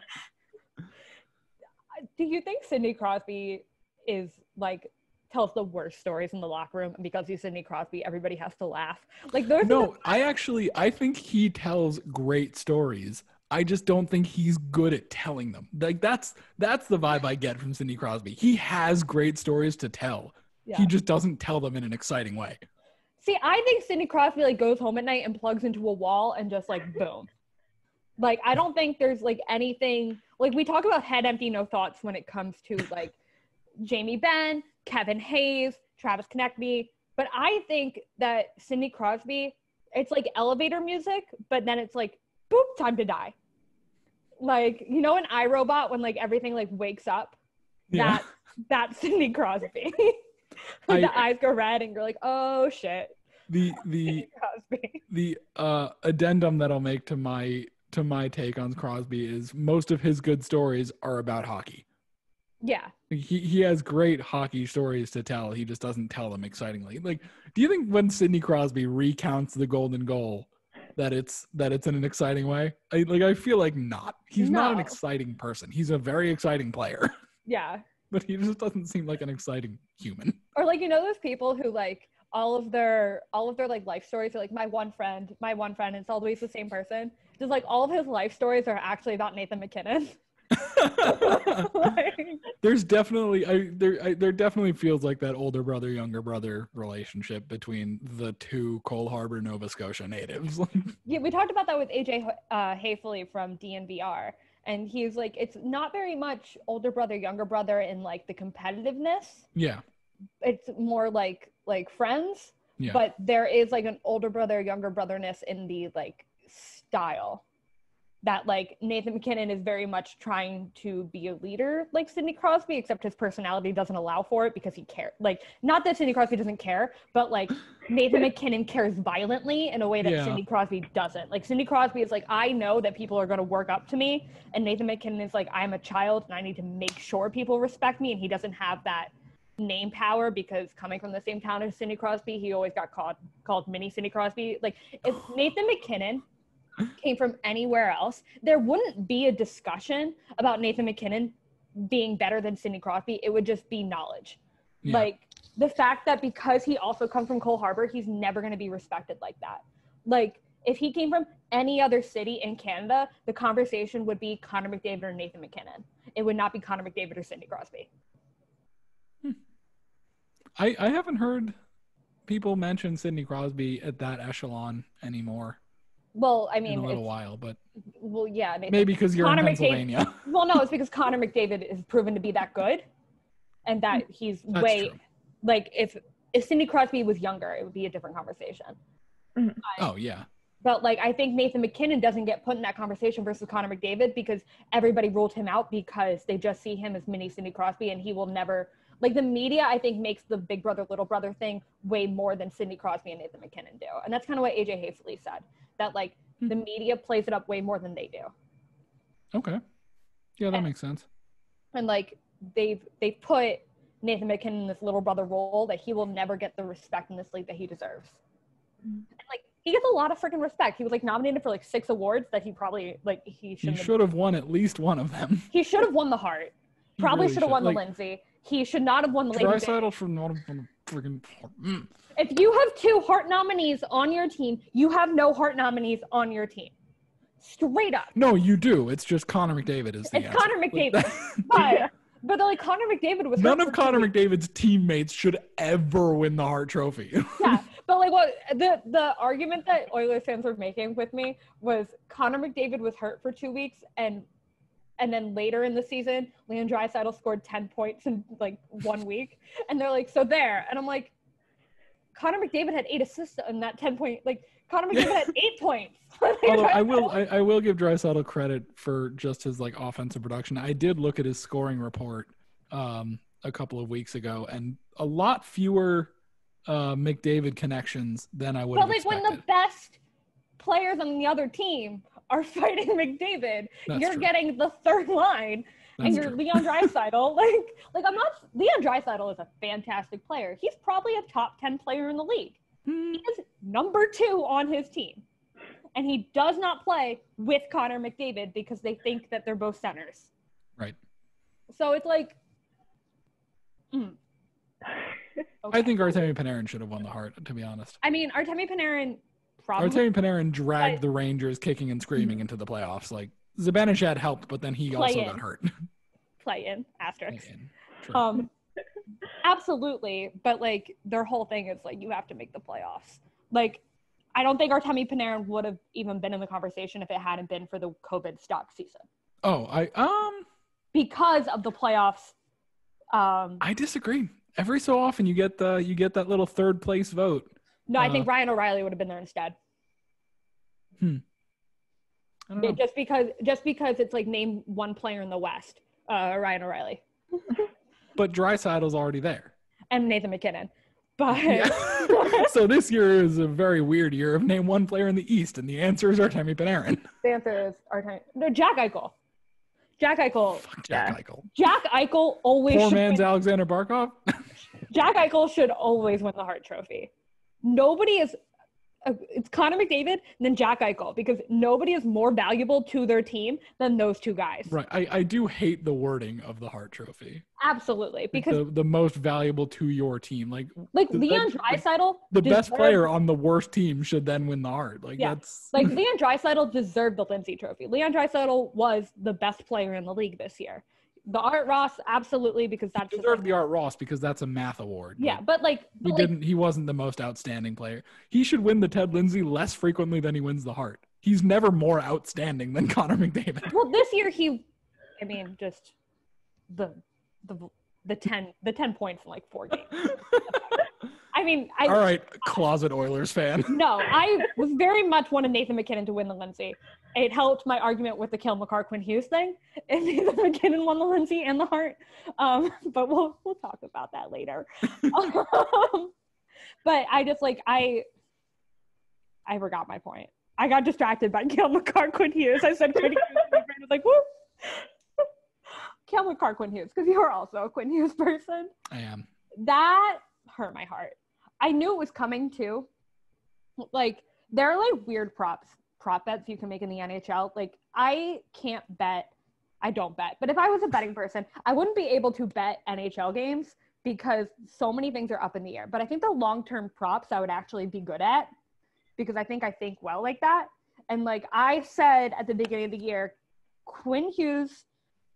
A: do you think Cindy Crosby is like tells the worst stories in the locker room and because he's Cindy Crosby, everybody has to laugh? Like there's
B: no, I actually I think he tells great stories. I just don't think he's good at telling them. Like that's that's the vibe I get from Sidney Crosby. He has great stories to tell.
A: yeah.
B: He just doesn't tell them in an exciting way.
A: See, I think Cindy Crosby like goes home at night and plugs into a wall and just like boom. Like I don't think there's like anything like we talk about head empty no thoughts when it comes to like Jamie Benn, Kevin Hayes, Travis Konecny, but I think that Cindy Crosby it's like elevator music, but then it's like boop time to die. Like you know in iRobot when like everything like wakes up Yeah. that that's Cindy Crosby. when the eyes go red and you're like, oh shit,
B: the the the uh, addendum that I'll make to my to my take on Crosby is most of his good stories are about hockey.
A: Yeah.
B: He he has great hockey stories to tell. He just doesn't tell them excitingly. Like, do you think when Sidney Crosby recounts the golden goal that it's that it's in an exciting way? I, like I feel like not. He's not an exciting person. He's a very exciting player,
A: Yeah.
B: but he just doesn't seem like an exciting human.
A: Or like you know those people who like all of their all of their like life stories are like my one friend, my one friend, and it's always the same person. Just like all of his life stories are actually about Nathan MacKinnon. Like,
B: There's definitely I there I, there definitely feels like that older brother younger brother relationship between the two Cole Harbor Nova Scotia natives.
A: yeah, we talked about that with AJ uh, Haefele from DNVR, and he's like, it's not very much older brother younger brother in like the competitiveness.
B: yeah.
A: It's more like like friends,
B: Yeah.
A: but there is like an older brother younger brotherness in the like style that like Nathan MacKinnon is very much trying to be a leader like Sidney Crosby, except his personality doesn't allow for it because he cares. Like, not that Sidney Crosby doesn't care, but like Nathan MacKinnon cares violently in a way that
B: Yeah.
A: Sidney Crosby doesn't. Like, Sidney Crosby is like, I know that people are going to work up to me. And Nathan MacKinnon is like, I'm a child and I need to make sure people respect me. And he doesn't have that name power because coming from the same town as Sidney Crosby, he always got called called mini Sidney Crosby. Like if Nathan MacKinnon came from anywhere else, there wouldn't be a discussion about Nathan MacKinnon being better than Sidney Crosby. It would just be knowledge.
B: Yeah.
A: Like the fact that because he also comes from Cole Harbor, he's never going to be respected like that. Like if he came from any other city in Canada, the conversation would be Connor McDavid or Nathan MacKinnon. It would not be Connor McDavid or Sidney Crosby. Hmm.
B: I, I haven't heard people mention Sidney Crosby at that echelon anymore
A: Well, I
B: in
A: mean,
B: a little while, but
A: well, yeah, Nathan
B: maybe because you're
A: Connor
B: in
A: McDavid-
B: Pennsylvania.
A: Well, no, it's because Connor McDavid is proven to be that good, and that hmm. he's
B: That's
A: way
B: true.
A: like if if Cindy Crosby was younger, it would be a different conversation. Mm-hmm.
B: Oh yeah,
A: But like I think Nathan MacKinnon doesn't get put in that conversation versus Connor McDavid because everybody ruled him out because they just see him as mini Cindy Crosby, and he will never like the media. I think makes the big brother little brother thing way more than Sidney Crosby and Nathan MacKinnon do, and that's kind of what AJ Haefele said that like the media plays it up way more than they do.
B: okay, yeah, that
A: And-
B: makes sense.
A: and like they've they put Nathan MacKinnon in this little brother role that he will never get the respect in this league that he deserves. And, like he gets a lot of freaking respect. He was like nominated for like six awards that he probably like he
B: He
A: shouldn't. have-
B: should have won at least one of them.
A: He should have won the Hart.
B: He
A: Probably
B: really
A: should have won the Lindsay. He should not have won the.
B: Draisaitl should not have won the freaking. Mm.
A: If you have two Hart nominees on your team, you have no Hart nominees on your team. Straight up.
B: No, you do. It's just Connor McDavid is the
A: It's
B: answer.
A: Connor McDavid. But but they're like Connor McDavid was
B: None of Connor. McDavid's teammates should ever win the Hart Trophy.
A: yeah, but like what the the argument that Oilers fans were making with me was Connor McDavid was hurt for two weeks and and then later in the season, Leon Draisaitl scored ten points in like one week, and they're like, so there, and I'm like, Connor McDavid had eight assists in that ten point. Like Connor McDavid had eight points.
B: Although I will, I, I will give Draisaitl credit for just his like offensive production. I did look at his scoring report um, a couple of weeks ago, and a lot fewer uh, McDavid connections than I would
A: But like when the best players on the other team are fighting McDavid,
B: That's
A: you're
B: true.
A: getting the third line and you're. Leon Draisaitl. like, like I'm not. Leon Draisaitl is a fantastic player. He's probably a top ten player in the league.
B: Hmm.
A: He is number two on his team, and he does not play with Connor McDavid because they think that they're both centers.
B: Right.
A: So it's like, mm.
B: I think Artemi Panarin should have won the Hart, To be honest,
A: I mean, Artemi Panarin probably
B: Artemi Panarin dragged
A: But-
B: the Rangers kicking and screaming into the playoffs. Like Zibanejad helped, but then he
A: Play
B: also
A: in.
B: got hurt.
A: play in asterisk.
B: True.
A: Um, absolutely, but like their whole thing is like you have to make the playoffs. Like, I don't think Artemi Panarin would have even been in the conversation if it hadn't been for the COVID stock season
B: oh, I um,
A: because of the playoffs. Um,
B: I disagree. Every so often, you get the you get that little third place vote.
A: no, I
B: uh,
A: think Ryan O'Reilly would have been there instead.
B: I
A: Just because, just because it's like name one player in the West, uh, Ryan O'Reilly
B: But Draisaitl's already there.
A: and Nathan MacKinnon. But
B: Yeah. so this year is a very weird year of name one player in the East, and the answer is Artemi Panarin.
A: the answer is Artemi. No, Jack Eichel. Jack Eichel.
B: Fuck Jack
C: Yeah.
B: Eichel.
A: Jack Eichel always
B: Poor man's
A: win,
B: Alexander Barkov.
A: Jack Eichel should always win the Hart Trophy. Nobody is. Uh, it's Connor McDavid and then Jack Eichel because nobody is more valuable to their team than those two guys.
B: right. I, I do hate the wording of the Hart Trophy.
A: Absolutely, because
B: the, the most valuable to your team. Like
A: like Leon
B: the-
A: Draisaitl,
B: the best player on the worst team should then win the Hart. Like
A: Yeah.
B: that's
A: Like Leon Draisaitl deserved the Lindsay Trophy. Leon Draisaitl was the best player in the league this year. The Art Ross, absolutely, because that's
B: deserved the Art Ross because that's a math award.
A: yeah.
B: Like,
A: But like,
B: he
A: like
B: didn't. He wasn't the most outstanding player. He should win the Ted Lindsay less frequently than he wins the Hart. He's never more outstanding than Connor McDavid.
A: well, this year he, I mean, just the the the ten the ten points in like four games. I mean, I
B: All right, closet Oilers fan.
A: no, I was very much wanted Nathan MacKinnon to win the Lindsay. It helped my argument with the Cale Makar Quinn Hughes thing. And Nathan MacKinnon won the Lindsay and the Hart. Um, but we'll we'll talk about that later. um, but I just like I I forgot my point. I got distracted by Cale Makar Quinn Hughes. I said Quinn Hughes. and My friend was like, woo. Cale Makar Quinn Hughes, because you're also a Quinn Hughes person
B: I am.
A: that hurt my heart. I knew it was coming too. Like there are like weird props, prop bets you can make in the NHL. Like I can't bet. I don't bet. But if I was a betting person, I wouldn't be able to bet NHL games because so many things are up in the air. But I think the long-term props I would actually be good at because I think I think well like that. And like I said at the beginning of the year, Quinn Hughes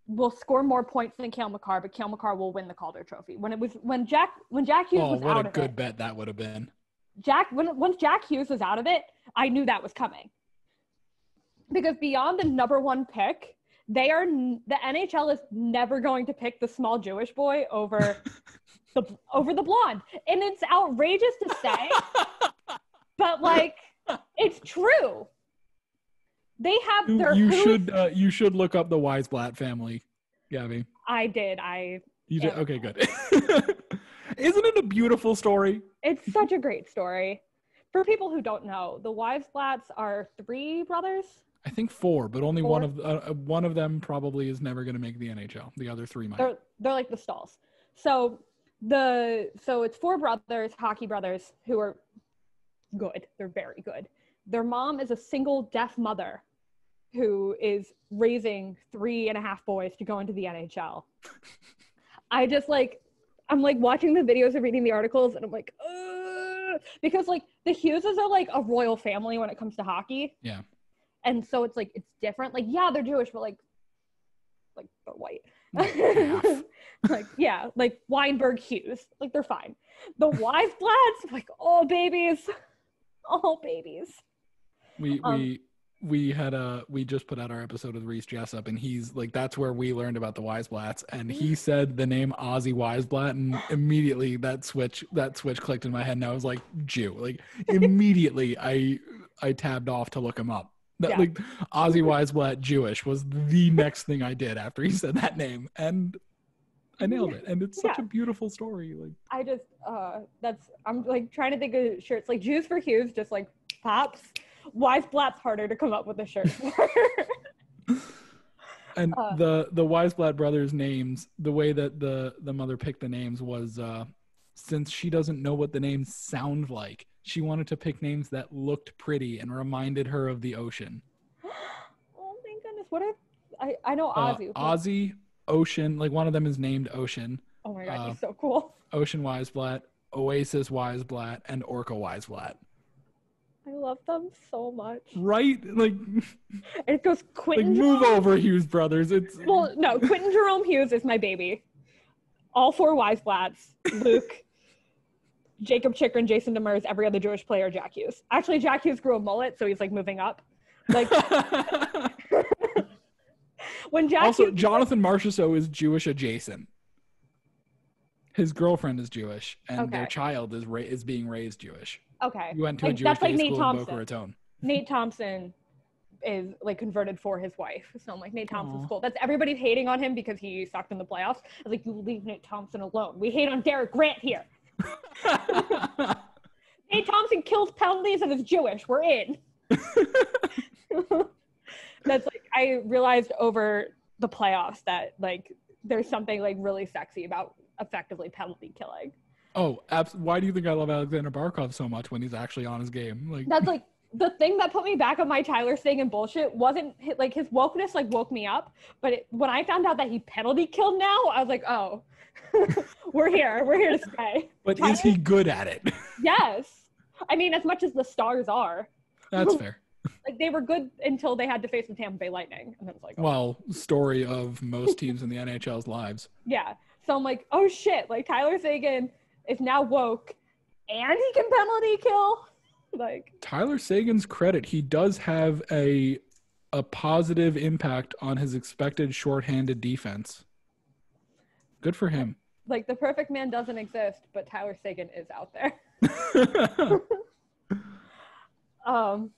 A: will score more points than Cale Makar, but Cale Makar will win the Calder Trophy. When it was when Jack when Jack Hughes
B: Oh,
A: was
B: what
A: out
B: a good
A: it,
B: bet that would have been.
A: Jack when once Jack Hughes was out of it, I knew that was coming. Because beyond the number one pick, they are the NHL is never going to pick the small Jewish boy over the over the blonde, and it's outrageous to say, but like it's true. They have
B: You,
A: their
B: you
A: who's-
B: should uh, you should look up the Wiesblatt family, Gabby.
A: I did. I
B: You did okay, good. Isn't it a beautiful story?
A: It's such a great story. For people who don't know, the Wiesblatts are three brothers.
B: I think four, but only one of uh, uh, one of them probably is never going to make the NHL. The other three might.
A: They're they're like the Staals. So the so it's four brothers, hockey brothers, who are good. They're very good. Their mom is a single deaf mother who is raising three and a half boys to go into the NHL. I just like I'm like watching the videos and reading the articles and I'm like, Ugh. because like the Hugheses are like a royal family when it comes to hockey.
B: Yeah.
A: And so it's like it's different. Like, yeah, they're Jewish, but like like they're white. Like, yeah, like Weinberg Hughes. Like they're fine. The Wiesblatts, like, oh babies. Oh babies.
B: We
A: Um,
B: we we had a we just put out our episode with Reese Jessup, and he's like that's where we learned about the Wiesblatts, and he said the name Ozzy Wiesblatt, and immediately that switch that switch clicked in my head, and I was like Jew. Like immediately, I I tabbed off to look him up. That
A: Yeah.
B: like Ozzy Wiesblatt Jewish was the next thing I did after he said that name, and I nailed it. And it's such
A: Yeah.
B: a beautiful story. Like
A: I just uh that's I'm like trying to think of shirts like Jews for Hughes just like pops. Wiesblatt's harder to come up with a shirt for.
B: And
A: Uh,
B: the the Wiesblatt brothers' names, the way that the the mother picked the names was uh, since she doesn't know what the names sound like, she wanted to pick names that looked pretty and reminded her of the ocean.
A: oh thank goodness. What if I, I know
B: Uh,
A: Ozzy.
B: Ozzy, Ocean, like one of them is named Ocean.
A: oh my god,
B: uh,
A: he's so cool.
B: Ocean Wiesblatt, Oasis Wiesblatt, and Orca Wiesblatt.
A: I love them so much.
B: Right? Like,
A: It goes
B: like
A: Quentin
B: move
A: Jerome-
B: over, Hughes brothers. It's
A: Well, no, Quentin Jerome Hughes is my baby. All four Wiesblatts, Luke, Jakob Chychrun, Jason Demers, every other Jewish player, Jack Hughes. Actually, Jack Hughes grew a mullet, so he's like moving up. Like when Jack
B: also,
A: Hughes,
B: Jonathan Marchessault is Jewish adjacent. His girlfriend is Jewish, and their child is ra- is being raised Jewish.
A: okay,
B: you went to a
A: Like,
B: Jewish
A: that's like Nate Thompson. Nate Thompson is like converted for his wife. So I'm like, Nate Thompson's
B: Aw.
A: cool. That's everybody hating on him because he sucked in the playoffs. I was like, you leave Nate Thompson alone. We hate on Derek Grant here. Nate Thompson kills penalties and is Jewish. We're in. That's like I realized over the playoffs that like there's something like really sexy about effectively penalty killing.
B: Oh, abs- why do you think I love Alexander Barkov so much when he's actually on his game? Like
A: That's like the thing that put me back on my Tyler Seguin bullshit wasn't like his wokeness like woke me up, but it, when I found out that he penalty killed now, I was like, oh, we're here, we're here to stay.
B: but is he good at it?
A: Yes, I mean as much as the stars are,
B: That's fair.
A: like they were good until they had to face the Tampa Bay Lightning, and then it's like, oh,
B: Well, story of most teams in the NHL's lives.
A: yeah. So I'm like, oh shit, like Tyler Seguin is now woke, and he can penalty kill, like.
B: Tyler Seguin's credit, he does have a a positive impact on his expected shorthanded defense. Good for him.
A: Like the perfect man doesn't exist, but Tyler Sagan is out there. Um,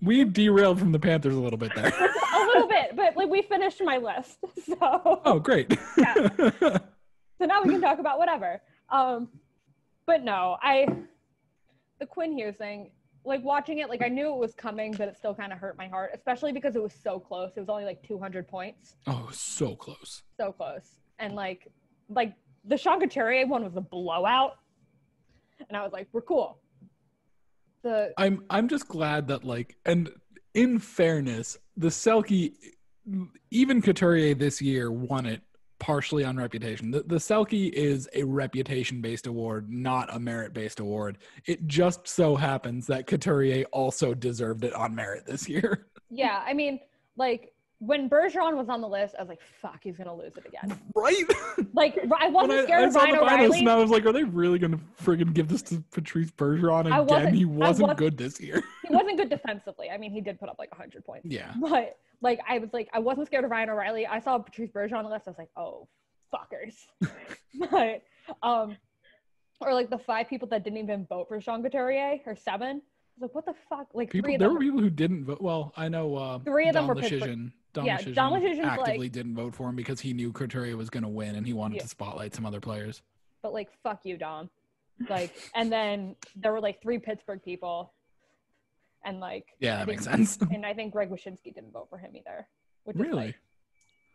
B: we derailed from the Panthers a little bit there.
A: a little bit, but like we finished my list, so
B: Oh, great.
A: Yeah. so now we can talk about whatever. Um, but no, I the Quinn Hughes thing, like watching it, like I knew it was coming, but it still kind of hurt my heart, especially because it was so close. It was only like 200 points,
B: oh, so close.
A: so close, and like like the Sean Couturier one was a blowout, and I was like, we're cool. The
B: I'm I'm just glad that like and in fairness, the Selke even Couturier this year won it partially on reputation. The, the Selke is a reputation based award, not a merit based award. It just so happens that Couturier also deserved it on merit this year.
A: yeah, I mean, like when Bergeron was on the list, I was like, fuck, he's gonna lose it again.
B: right?
A: Like I wasn't
B: I,
A: scared
B: I
A: of
B: saw
A: Ryan O'Reilly.
B: and I was like, are they really gonna friggin' give this to Patrice Bergeron again?
A: wasn't-
B: He wasn't
A: wasn't-
B: good this year.
A: he wasn't good defensively. I mean, he did put up like 100 points.
B: Yeah.
A: But like, I was like, I wasn't scared of Ryan O'Reilly. I saw Patrice Bergeron on the list. I was like, oh, fuckers. but um, or like the five people that didn't even vote for Sean Couturier or seven. I was like, what the fuck? Like
B: People, there were people who didn't vote. Well, I know uh,
A: Three of them were
B: Don
A: Yeah, Don Lucian's like-
B: actively didn't vote for him because he knew Couturier was going to win and he wanted
A: Yeah.
B: to spotlight some other players.
A: but like, fuck you, Dom. Like, and then there were like three Pittsburgh people, and like,
B: Yeah, that makes sense.
A: And I think Greg Wyshynski didn't vote for him either. Which is
B: really?
A: like,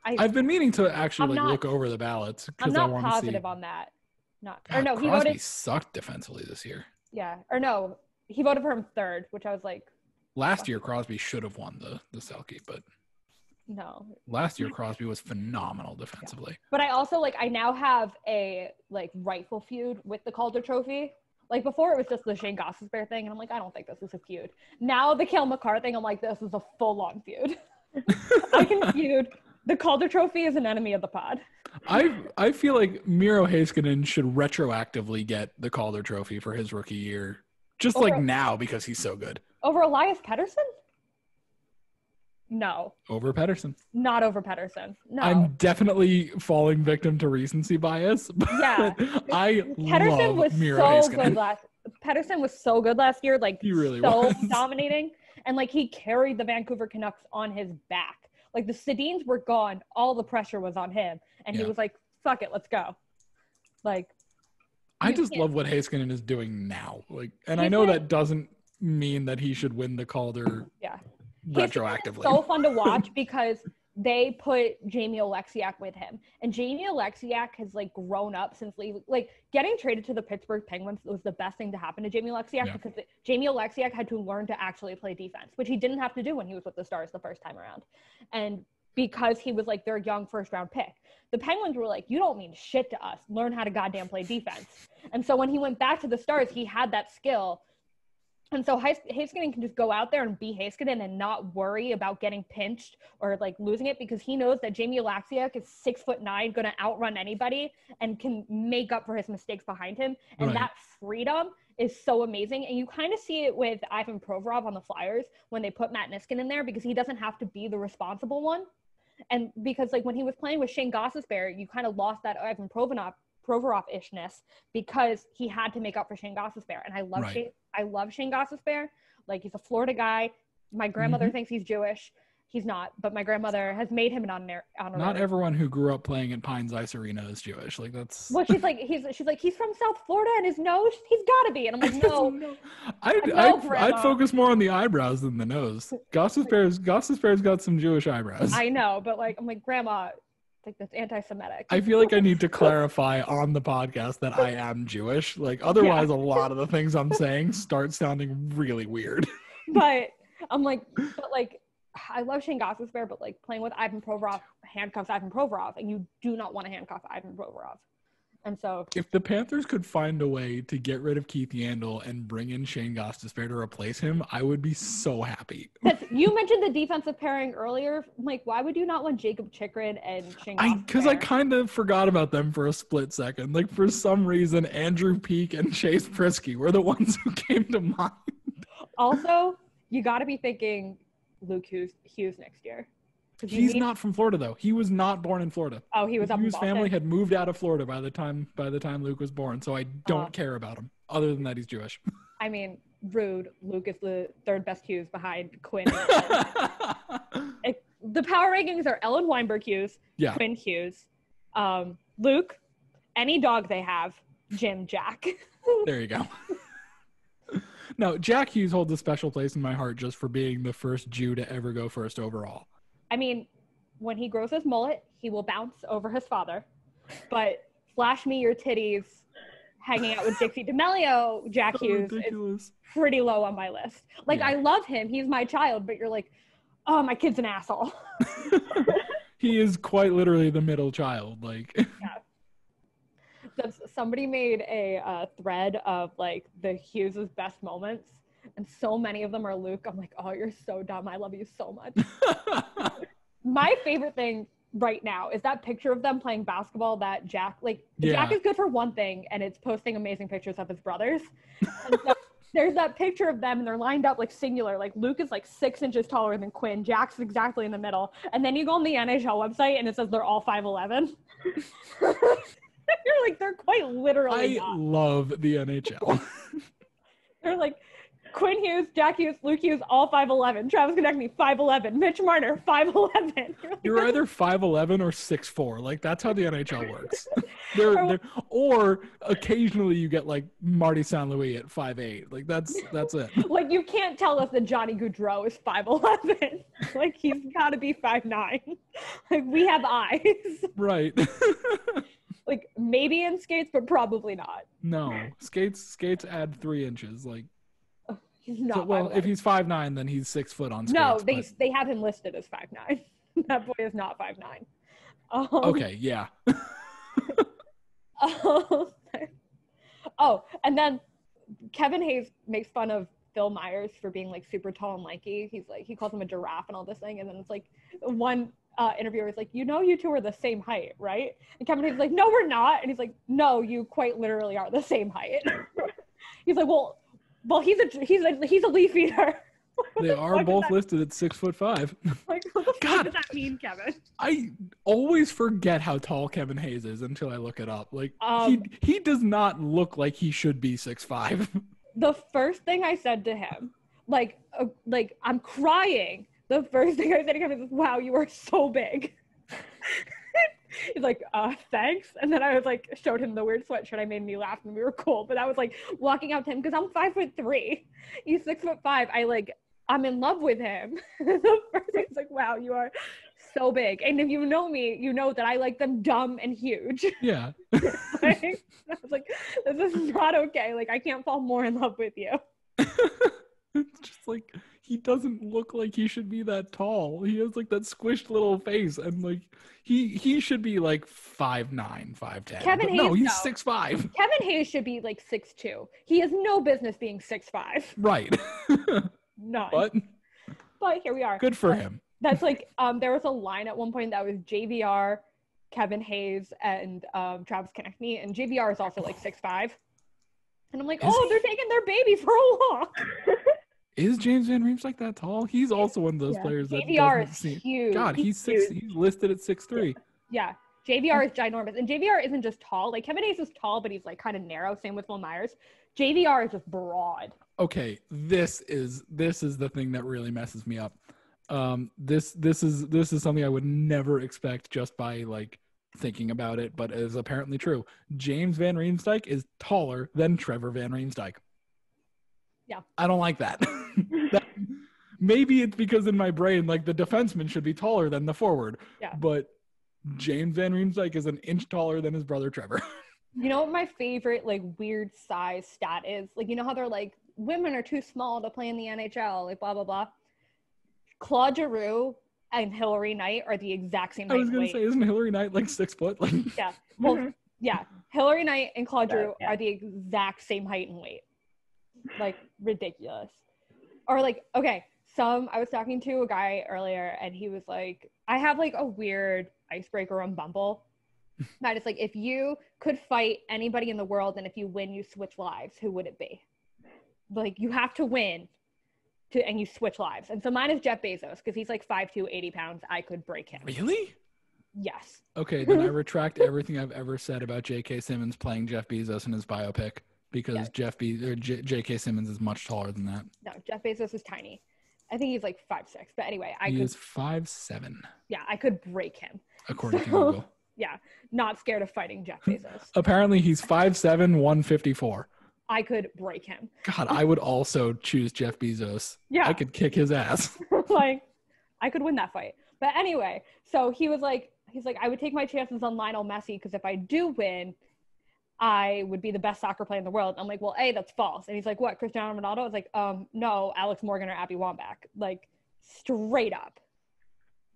A: I,
B: I've been meaning to actually like
A: not-
B: look over the ballots
A: I'm
B: because I
A: not
B: want to see.
A: positive on that. Not or
B: God,
A: no, he
B: Crosby
A: voted.
B: sucked defensively this year.
A: Yeah, or no, he voted for him third, which I was like,
B: Last year, Crosby should have won the the Selke, but
A: no.
B: last year Crosby was phenomenal defensively.
A: But I also like I now have a like rightful feud with the Calder Trophy. Like before, it was just the Shayne Gostisbehere thing, and I'm like, I don't think this is a feud. Now the Cale Makar thing, I'm like, this is a full on feud. I can feud. The Calder Trophy is an enemy of the pod.
B: I I feel like Miro Heiskanen should retroactively get the Calder Trophy for his rookie year, just like now because he's so good.
A: Over Elias Pettersson? No,
B: Over Pettersson.
A: not over Pettersson. No.
B: I'm definitely falling victim to recency bias,
A: Yeah.
B: I
A: Pettersson
B: love
A: was
B: Miro
A: so
B: Heiskanen.
A: good last. Pettersson was so good last year, like
B: He really
A: so
B: was.
A: dominating, and like he carried the Vancouver Canucks on his back. Like the Sedins were gone, all the pressure was on him, and he was like, "Fuck it, let's go." Like
B: I just
A: can't-
B: love what Heiskanen is doing now. Like, and I know
A: like-
B: that doesn't mean that he should win the Calder
A: Yeah.
B: Retroactively.
A: so fun to watch because they put Jamie Oleksiak with him, and Jamie Oleksiak has like grown up since leaving. Like getting traded to the Pittsburgh Penguins was the best thing to happen to Jamie Oleksiak
B: Yeah.
A: because it- Jamie Oleksiak had to learn to actually play defense, which he didn't have to do when he was with the Stars the first time around, and because he was like their young first round pick. The Penguins were like, "You don't mean shit to us. Learn how to goddamn play defense." And so when he went back to the Stars, he had that skill and so Heiskanen can just go out there and be Heiskanen and not worry about getting pinched or like losing it because he knows that Jamie Oleksiak is six foot nine, going to outrun anybody and can make up for his mistakes behind him. And
B: Right.
A: that freedom is so amazing. And you kind of see it with Ivan Provorov on the Flyers when they put Matt Niskanen in there because he doesn't have to be the responsible one. And because like when he was playing with Shayne Gostisbehere, you kind of lost that Ivan Provorov Provorov-ishness because he had to make up for Shayne Gostisbehere. And I love
B: Right.
A: Shane I love Shayne Gostisbehere. Like he's a Florida guy. My grandmother
B: Mhm.
A: thinks he's Jewish. He's not, but my grandmother has made him an honor- honorary.
B: Not everyone who grew up playing at Pines Ice Arena is Jewish. Like that's.
A: Well, she's like, he's she's like, he's from South Florida, and his nose, he's got to be. And I'm like, no,
B: I'd,
A: No,
B: I'd, I'd focus more on the eyebrows than the nose. Gostisbehere's Goss's Bear's got some Jewish eyebrows. I
A: know, but like, I'm like, grandma, like that's anti-Semitic.
B: I feel like I need to clarify on the podcast that I am Jewish. Like otherwise, a lot of the things I'm saying start sounding really weird.
A: but I'm like, but like, I love Shayne Gostisbehere, but like playing with Ivan Provorov handcuffs Ivan Provorov, and you do not want to handcuff Ivan Provorov. And so,
B: If the Panthers could find a way to get rid of Keith Yandle and bring in Shane Goss to replace him, I would be so happy.
A: you mentioned the defensive pairing earlier. Like, why would you not want Jakob Chychrun and Shane?
B: I because I
A: Bear?
B: kind of forgot about them for a split second. Like for some reason, Andrew Peeke and Chase Priskie were the ones who came to mind.
A: also you got to be thinking Luke Hughes, Hughes next year.
B: He's
A: need-
B: not from Florida though. He was not born in Florida.
A: Oh, he was
B: His
A: up in
B: Hughes family had moved out of Florida by the time by the time Luke was born, so I don't
A: Oh.
B: care about him. Other than that, he's Jewish.
A: I mean, rude. Luke is the third best Hughes behind Quinn. It- the power rankings are Ellen Weinberg Hughes,
B: yeah,
A: Quinn Hughes, um, Luke, any dog they have, Jim, Jack.
B: there you go. now, Jack Hughes holds a special place in my heart just for being the first Jew to ever go first overall.
A: I mean, when he grows his mullet, he will bounce over his father. But flash me your titties hanging out with Dixie D'Amelio, Jack
B: So
A: Hughes is
B: ridiculous.
A: pretty low on my list. Like,
B: Yeah.
A: I love him. He's my child, but you're like, oh, my kid's an asshole.
B: he is quite literally the middle child. Like,
A: That's, somebody made a uh, thread of like the Hughes' best moments, and so many of them are Luke. I'm like, oh, you're so dumb. I love you so much. My favorite thing right now is that picture of them playing basketball that Jack, like, Jack is good for one thing, and it's posting amazing pictures of his brothers. And so there's that picture of them, and they're lined up like singular. Like, Luke is like six inches taller than Quinn. Jack's exactly in the middle. And then you go on the NHL website, and it says they're all 5'11. You're like, they're quite literally
B: I
A: not.
B: love the NHL.
A: They're like Quinn Hughes, Jack Hughes, Luke Hughes, all 5'11. Travis Konecny, 5'11. Mitch Marner, 5'11. You're
B: either 5'11 or 6'4. Like, that's how the NHL works. they're,
A: Or-
B: they're, or occasionally you get like Marty St. Louis at 5'8. Like, that's that's it.
A: like you can't tell us that Johnny Gaudreau is 5'11. like he's got to be 5'9. Like we have eyes.
B: Right.
A: like maybe in skates, but probably not.
B: no. Skates skates add three inches. Like,
A: He's
B: so, well,
A: 5'11.
B: if he's five nine, then he's six foot on skates.
A: no, they
B: but-
A: they have him listed as five nine. that boy is not 5'9. Um,
B: okay, yeah.
A: Um, oh, and then Kevin Hayes makes fun of Phil Myers for being like super tall and lanky. He's like he calls him a giraffe and all this thing, and then it's like one uh, interviewer is like, "You know, you two are the same height, right?" And Kevin Hayes is like, "No, we're not," and he's like, "No, you quite literally are the same height." he's like, "Well, well, he's a he's a he's a leaf eater."
B: They
A: the
B: are both listed at six foot five.
A: Like, what the fuck
B: God.
A: does that mean, Kevin?
B: I always forget how tall Kevin Hayes is until I look it up. Like
A: Um,
B: he he does not look like he should be six five.
A: the first thing I said to him, like, uh, like I'm crying. The first thing I said to him is, "Wow, you are so big." He's like, "Uh, thanks." And then I was like, showed him the weird sweatshirt I made, and he laughed, and we were cool. But I was like walking out to him because I'm five foot three. He's six foot five. I like, I'm in love with him. the first like, "Wow, you are so big." And if you know me, you know that I like them dumb and huge.
B: yeah.
A: like, I was like, "This is not okay. Like, I can't fall more in love with you."
B: it's just like he doesn't look like he should be that tall. He has like that squished little face and like he he should be like five nine, five ten.
A: Kevin
B: but no, he's
A: though.
B: six five.
A: Kevin Hayes should be like six two. He has no business being six five.
B: Right.
A: None. But,
B: but
A: here we are.
B: good for him.
A: That's like um there was a line at one point that was JVR, Kevin Hayes, and um Travis Konecny, and JVR is also like six five. And I'm like,
B: Is
A: oh,
B: he?
A: they're taking their baby for a walk.
B: Is James Van Reeves like that tall? He's also one of those
C: Yeah.
B: players that
A: JVR is
B: seem.
A: huge.
B: God, he's six. He's listed at six three.
A: yeah. JVR is ginormous. And JVR isn't just tall. Like Kevin Hayes is tall, but he's like kind of narrow. Same with Will Myers. JVR is just broad.
B: okay this is this is the thing that really messes me up Um, this this is this is something I would never expect just by like thinking about it, but is apparently true. James Van Riemsdyk is taller than Trevor Van Riemsdyk.
A: Yeah.
B: I don't like that. That- maybe it's because in my brain, like the defenseman should be taller than the forward.
A: Yeah.
B: But James Van Riemsdyk is an inch taller than his brother Trevor.
A: You know what my favorite like weird size stat is? Like you know how they're like women are too small to play in the NHL, like blah blah blah. Claude Giroux and Hilary Knight are the exact same height.
B: I
A: was
B: gonna
A: weight.
B: say, isn't Hilary Knight like six foot? Like
A: Yeah. Well, yeah. Hilary Knight and Claude
C: Yeah,
A: Giroux
C: yeah.
A: are the exact same height and weight. Like ridiculous. Or like, okay, some I was talking to a guy earlier and he was like, I have like a weird icebreaker on Bumble. That is like if you could fight anybody in the world and if you win you switch lives, who would it be? Like you have to win to and you switch lives. And so mine is Jeff Bezos because he's like 5'2, 80 pounds. I could break him.
B: really?
A: Yes.
B: Okay, then I retract everything I've ever said about J.K. Simmons playing Jeff Bezos in his biopic because
A: Yeah.
B: Jeff Be- or J- J.K. Simmons is much taller than that.
A: No, Jeff Bezos is tiny. I think he's like five six. But anyway, I
B: he
A: could
B: is five seven,
A: yeah, I could break him.
B: according to Google.
A: Yeah, not scared of fighting Jeff Bezos.
B: Apparently, he's five seven, one fifty four.
A: I could break him.
B: God, I would also choose Jeff Bezos.
A: Yeah,
B: I could kick his ass.
A: like I could win that fight. But anyway, so he was like, he's like, I would take my chances on Lionel Messi because if I do win, I would be the best soccer player in the world. I'm like, well, a that's false. And he's like, what? Cristiano Ronaldo? I was like, um, no, Alex Morgan or Abby Wambach. Like straight up.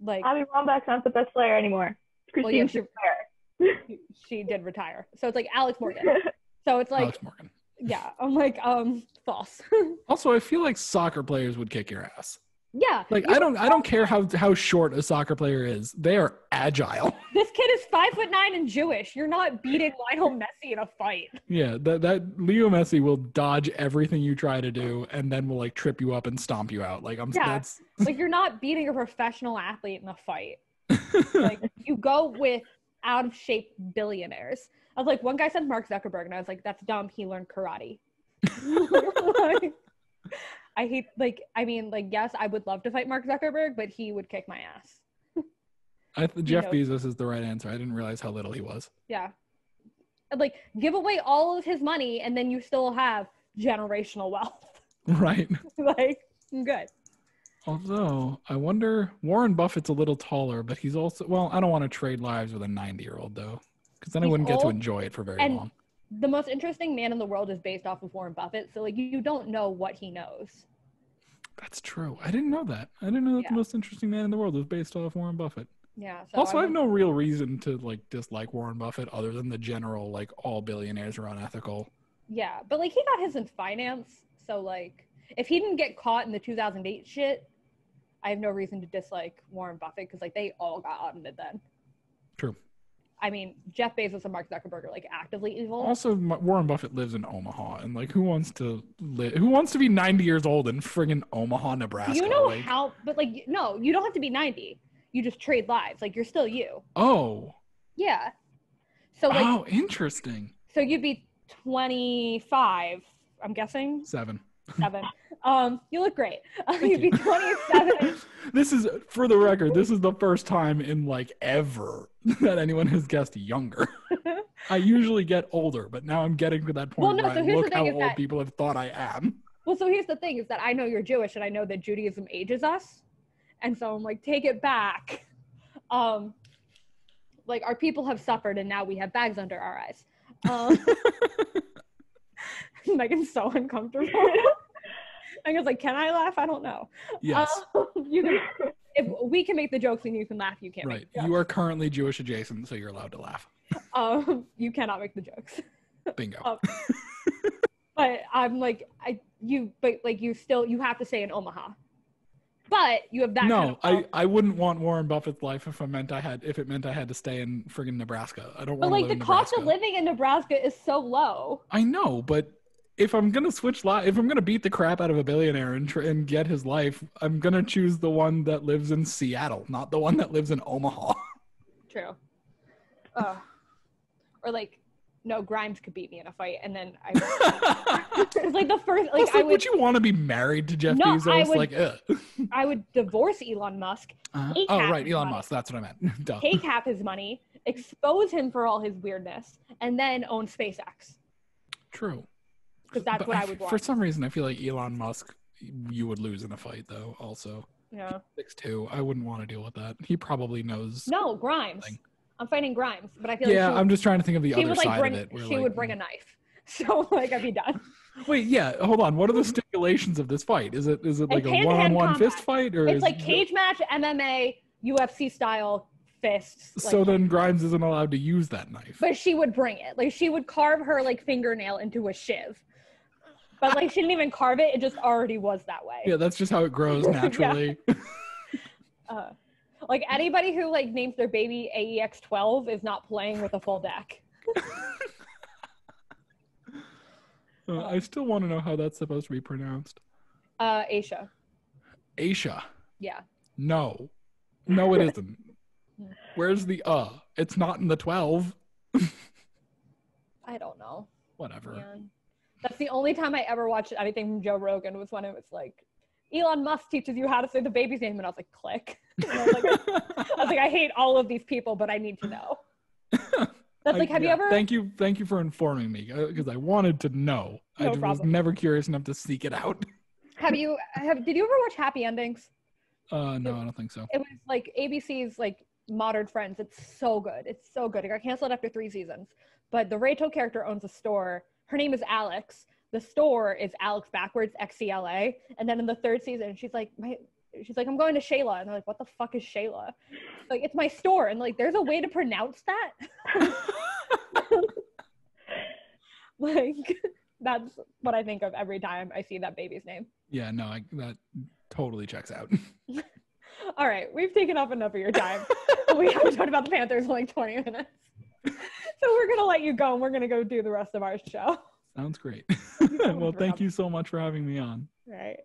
A: Like
C: Abby Wambach's not the best player anymore. It's
A: Well, yeah,
C: Christine
A: she- she did retire. So it's like Alex Morgan. So it's like,
B: Alex Morgan.
A: yeah, I'm like, um, false.
B: Also, I feel like soccer players would kick your ass.
A: Yeah.
B: Like I don't, I don't care how how short a soccer player is. They are agile.
A: This kid is five foot nine and Jewish. You're not beating Lionel Messi in a fight.
B: Yeah, that that Leo Messi will dodge everything you try to do, and then will like trip you up and stomp you out. Like I'm.
A: Yeah.
B: That's
A: Like you're not beating a professional athlete in a fight. Like you go with out of shape billionaires. I was like, one guy said Mark Zuckerberg, and I was like, that's dumb. He learned karate. Like, I hate like I mean like yes, I would love to fight Mark Zuckerberg, but he would kick my ass.
B: I th- Jeff
A: know.
B: Bezos is the right answer. I didn't realize how little he was.
A: Yeah. Like give away all of his money and then you still have generational wealth.
B: Right.
A: like good.
B: Although I wonder, Warren Buffett's a little taller, but he's also well. I don't want to trade lives with a ninety-year-old though, because then I wouldn't get to enjoy it for very long.
A: The most interesting man in the world is based off of Warren Buffett. So like you don't know what he knows.
B: That's true. I didn't know that. I didn't know that
A: Yeah.
B: the most interesting man in the world was based off Warren Buffett.
A: Yeah. So
B: also, I have no real reason to like dislike Warren Buffett other than the general like all billionaires are unethical.
A: Yeah, but like he got his in finance. So like if he didn't get caught in the 2008 shit, I have no reason to dislike Warren Buffett because like they all got audited then.
B: True.
A: I mean, Jeff Bezos and Mark Zuckerberg are like actively evil.
B: Also, Warren Buffett lives in Omaha, and like, who wants to live? Who wants to be ninety years old in friggin' Omaha, Nebraska?
A: you know
B: Like,
A: how, but like no, you don't have to be 90. You just trade lives. Like you're still you.
B: Oh,
A: Yeah. So like
B: oh, interesting.
A: so you'd be 25. I'm guessing
B: Seven.
A: Seven. um, you look great. you'd be 27.
B: This is, for the record, this is the first time in like ever that anyone has guessed younger. I usually get older, but now I'm getting to that point
A: Well, no,
B: where
A: so
B: I
A: here's the
B: look
A: thing
B: how
A: is
B: old
A: that-
B: people have thought I am.
A: Well, so here's the thing is that I know you're Jewish and I know that Judaism ages us. And so I'm like, take it back. Um, like our people have suffered and now we have bags under our eyes. Um, Megan's so uncomfortable. Megan's like, can I laugh? I don't know.
B: Yes,
A: Um, you can, if we can make the jokes and you can laugh, you can't
B: right. You are currently Jewish adjacent, so you're allowed to laugh.
A: Um, you cannot make the jokes.
B: Bingo.
A: Oh, but I'm like, I you, but like you still you have to say in Omaha. But you have that.
B: no,
A: kind of
B: I. I wouldn't want Warren Buffett's life if I meant I had if it meant I had to stay in friggin' Nebraska. I don't
A: But
B: want to
A: like the cost of living in Nebraska is so low.
B: I know, but if I'm gonna switch li if I'm gonna beat the crap out of a billionaire and tr- and get his life, I'm gonna choose the one that lives in Seattle, not the one that lives in Omaha.
A: True. Uh, or like, no, Grimes could beat me in a fight, and then I it's like the first like
B: Also,
A: I
B: would,
A: would
B: you want to be married to Jeff
A: No, I
B: Bezos?
A: would-
B: Like, ugh.
A: I would divorce Elon Musk,
B: Uh, oh, right, Elon
A: money.
B: Musk. That's what I meant. Duh.
A: take half his money, expose him for all his weirdness, and then own SpaceX.
B: True.
A: 'Cause that's
B: But
A: what I would
B: For some reason, I feel like Elon Musk, you would lose in a fight, though. Also,
A: Yeah.
B: six two. I wouldn't want to deal with that. He probably knows.
A: No, Grimes.
B: Thing.
A: I'm fighting Grimes, but I feel
B: yeah,
A: like
B: I'm just trying to think of the other
A: would like
B: side
A: bring
B: of it.
A: she
B: like,
A: would bring a knife. So like I'd be done.
B: Wait, yeah, hold on. What are the stipulations of this fight? Is it is it like a one-on-one fist fight, or
A: It's like cage match, MMA, UFC style fists.
B: So then Grimes isn't allowed to use that knife.
A: but she would bring it. Like she would carve her like fingernail into a shiv. But like she didn't even carve it; it just already was that way.
B: yeah, that's just how it grows
A: Yeah.
B: naturally.
A: Uh, like anybody who like names their baby AEX12 is not playing with a full deck.
B: Uh, I still want to know how that's supposed to be pronounced.
A: Uh, Aisha.
B: Aisha.
A: Yeah.
B: No. No, it isn't. Where's the uh? It's not in the 12.
A: I don't know.
B: Whatever.
A: Man. That's the only time I ever watched anything from Joe Rogan was when it was like, Elon Musk teaches you how to say the baby's name, and I was like, click. I was like, I was like, I hate all of these people, but I need to know. That's
B: I-
A: like, have you ever?
B: Thank you, thank you for informing me because I wanted to know. I
A: No
B: just was never curious enough to seek it out.
A: Have you? Have? Did you ever watch Happy Endings?
B: Uh, no, I don't think so.
A: It was like ABC's like Modern Friends. It's so good. It's so good. It got canceled after three seasons. But the Rachel character owns a store. Her name is Alex. The store is Alex backwards, X C L A. And then in the third season, she's like, my, she's like, I'm going to Shayla, and they're like, what the fuck is Shayla? Like, it's my store, and like, there's a way to pronounce that. like, that's what I think of every time I see that baby's name.
B: yeah, no, I, that totally checks out.
A: All right, we've taken up enough of your time. we haven't talked about the Panthers in like 20 minutes. So we're gonna let you go and we're gonna go do the rest of our show.
B: Sounds great. well, thank you so much for having me on.
A: Right.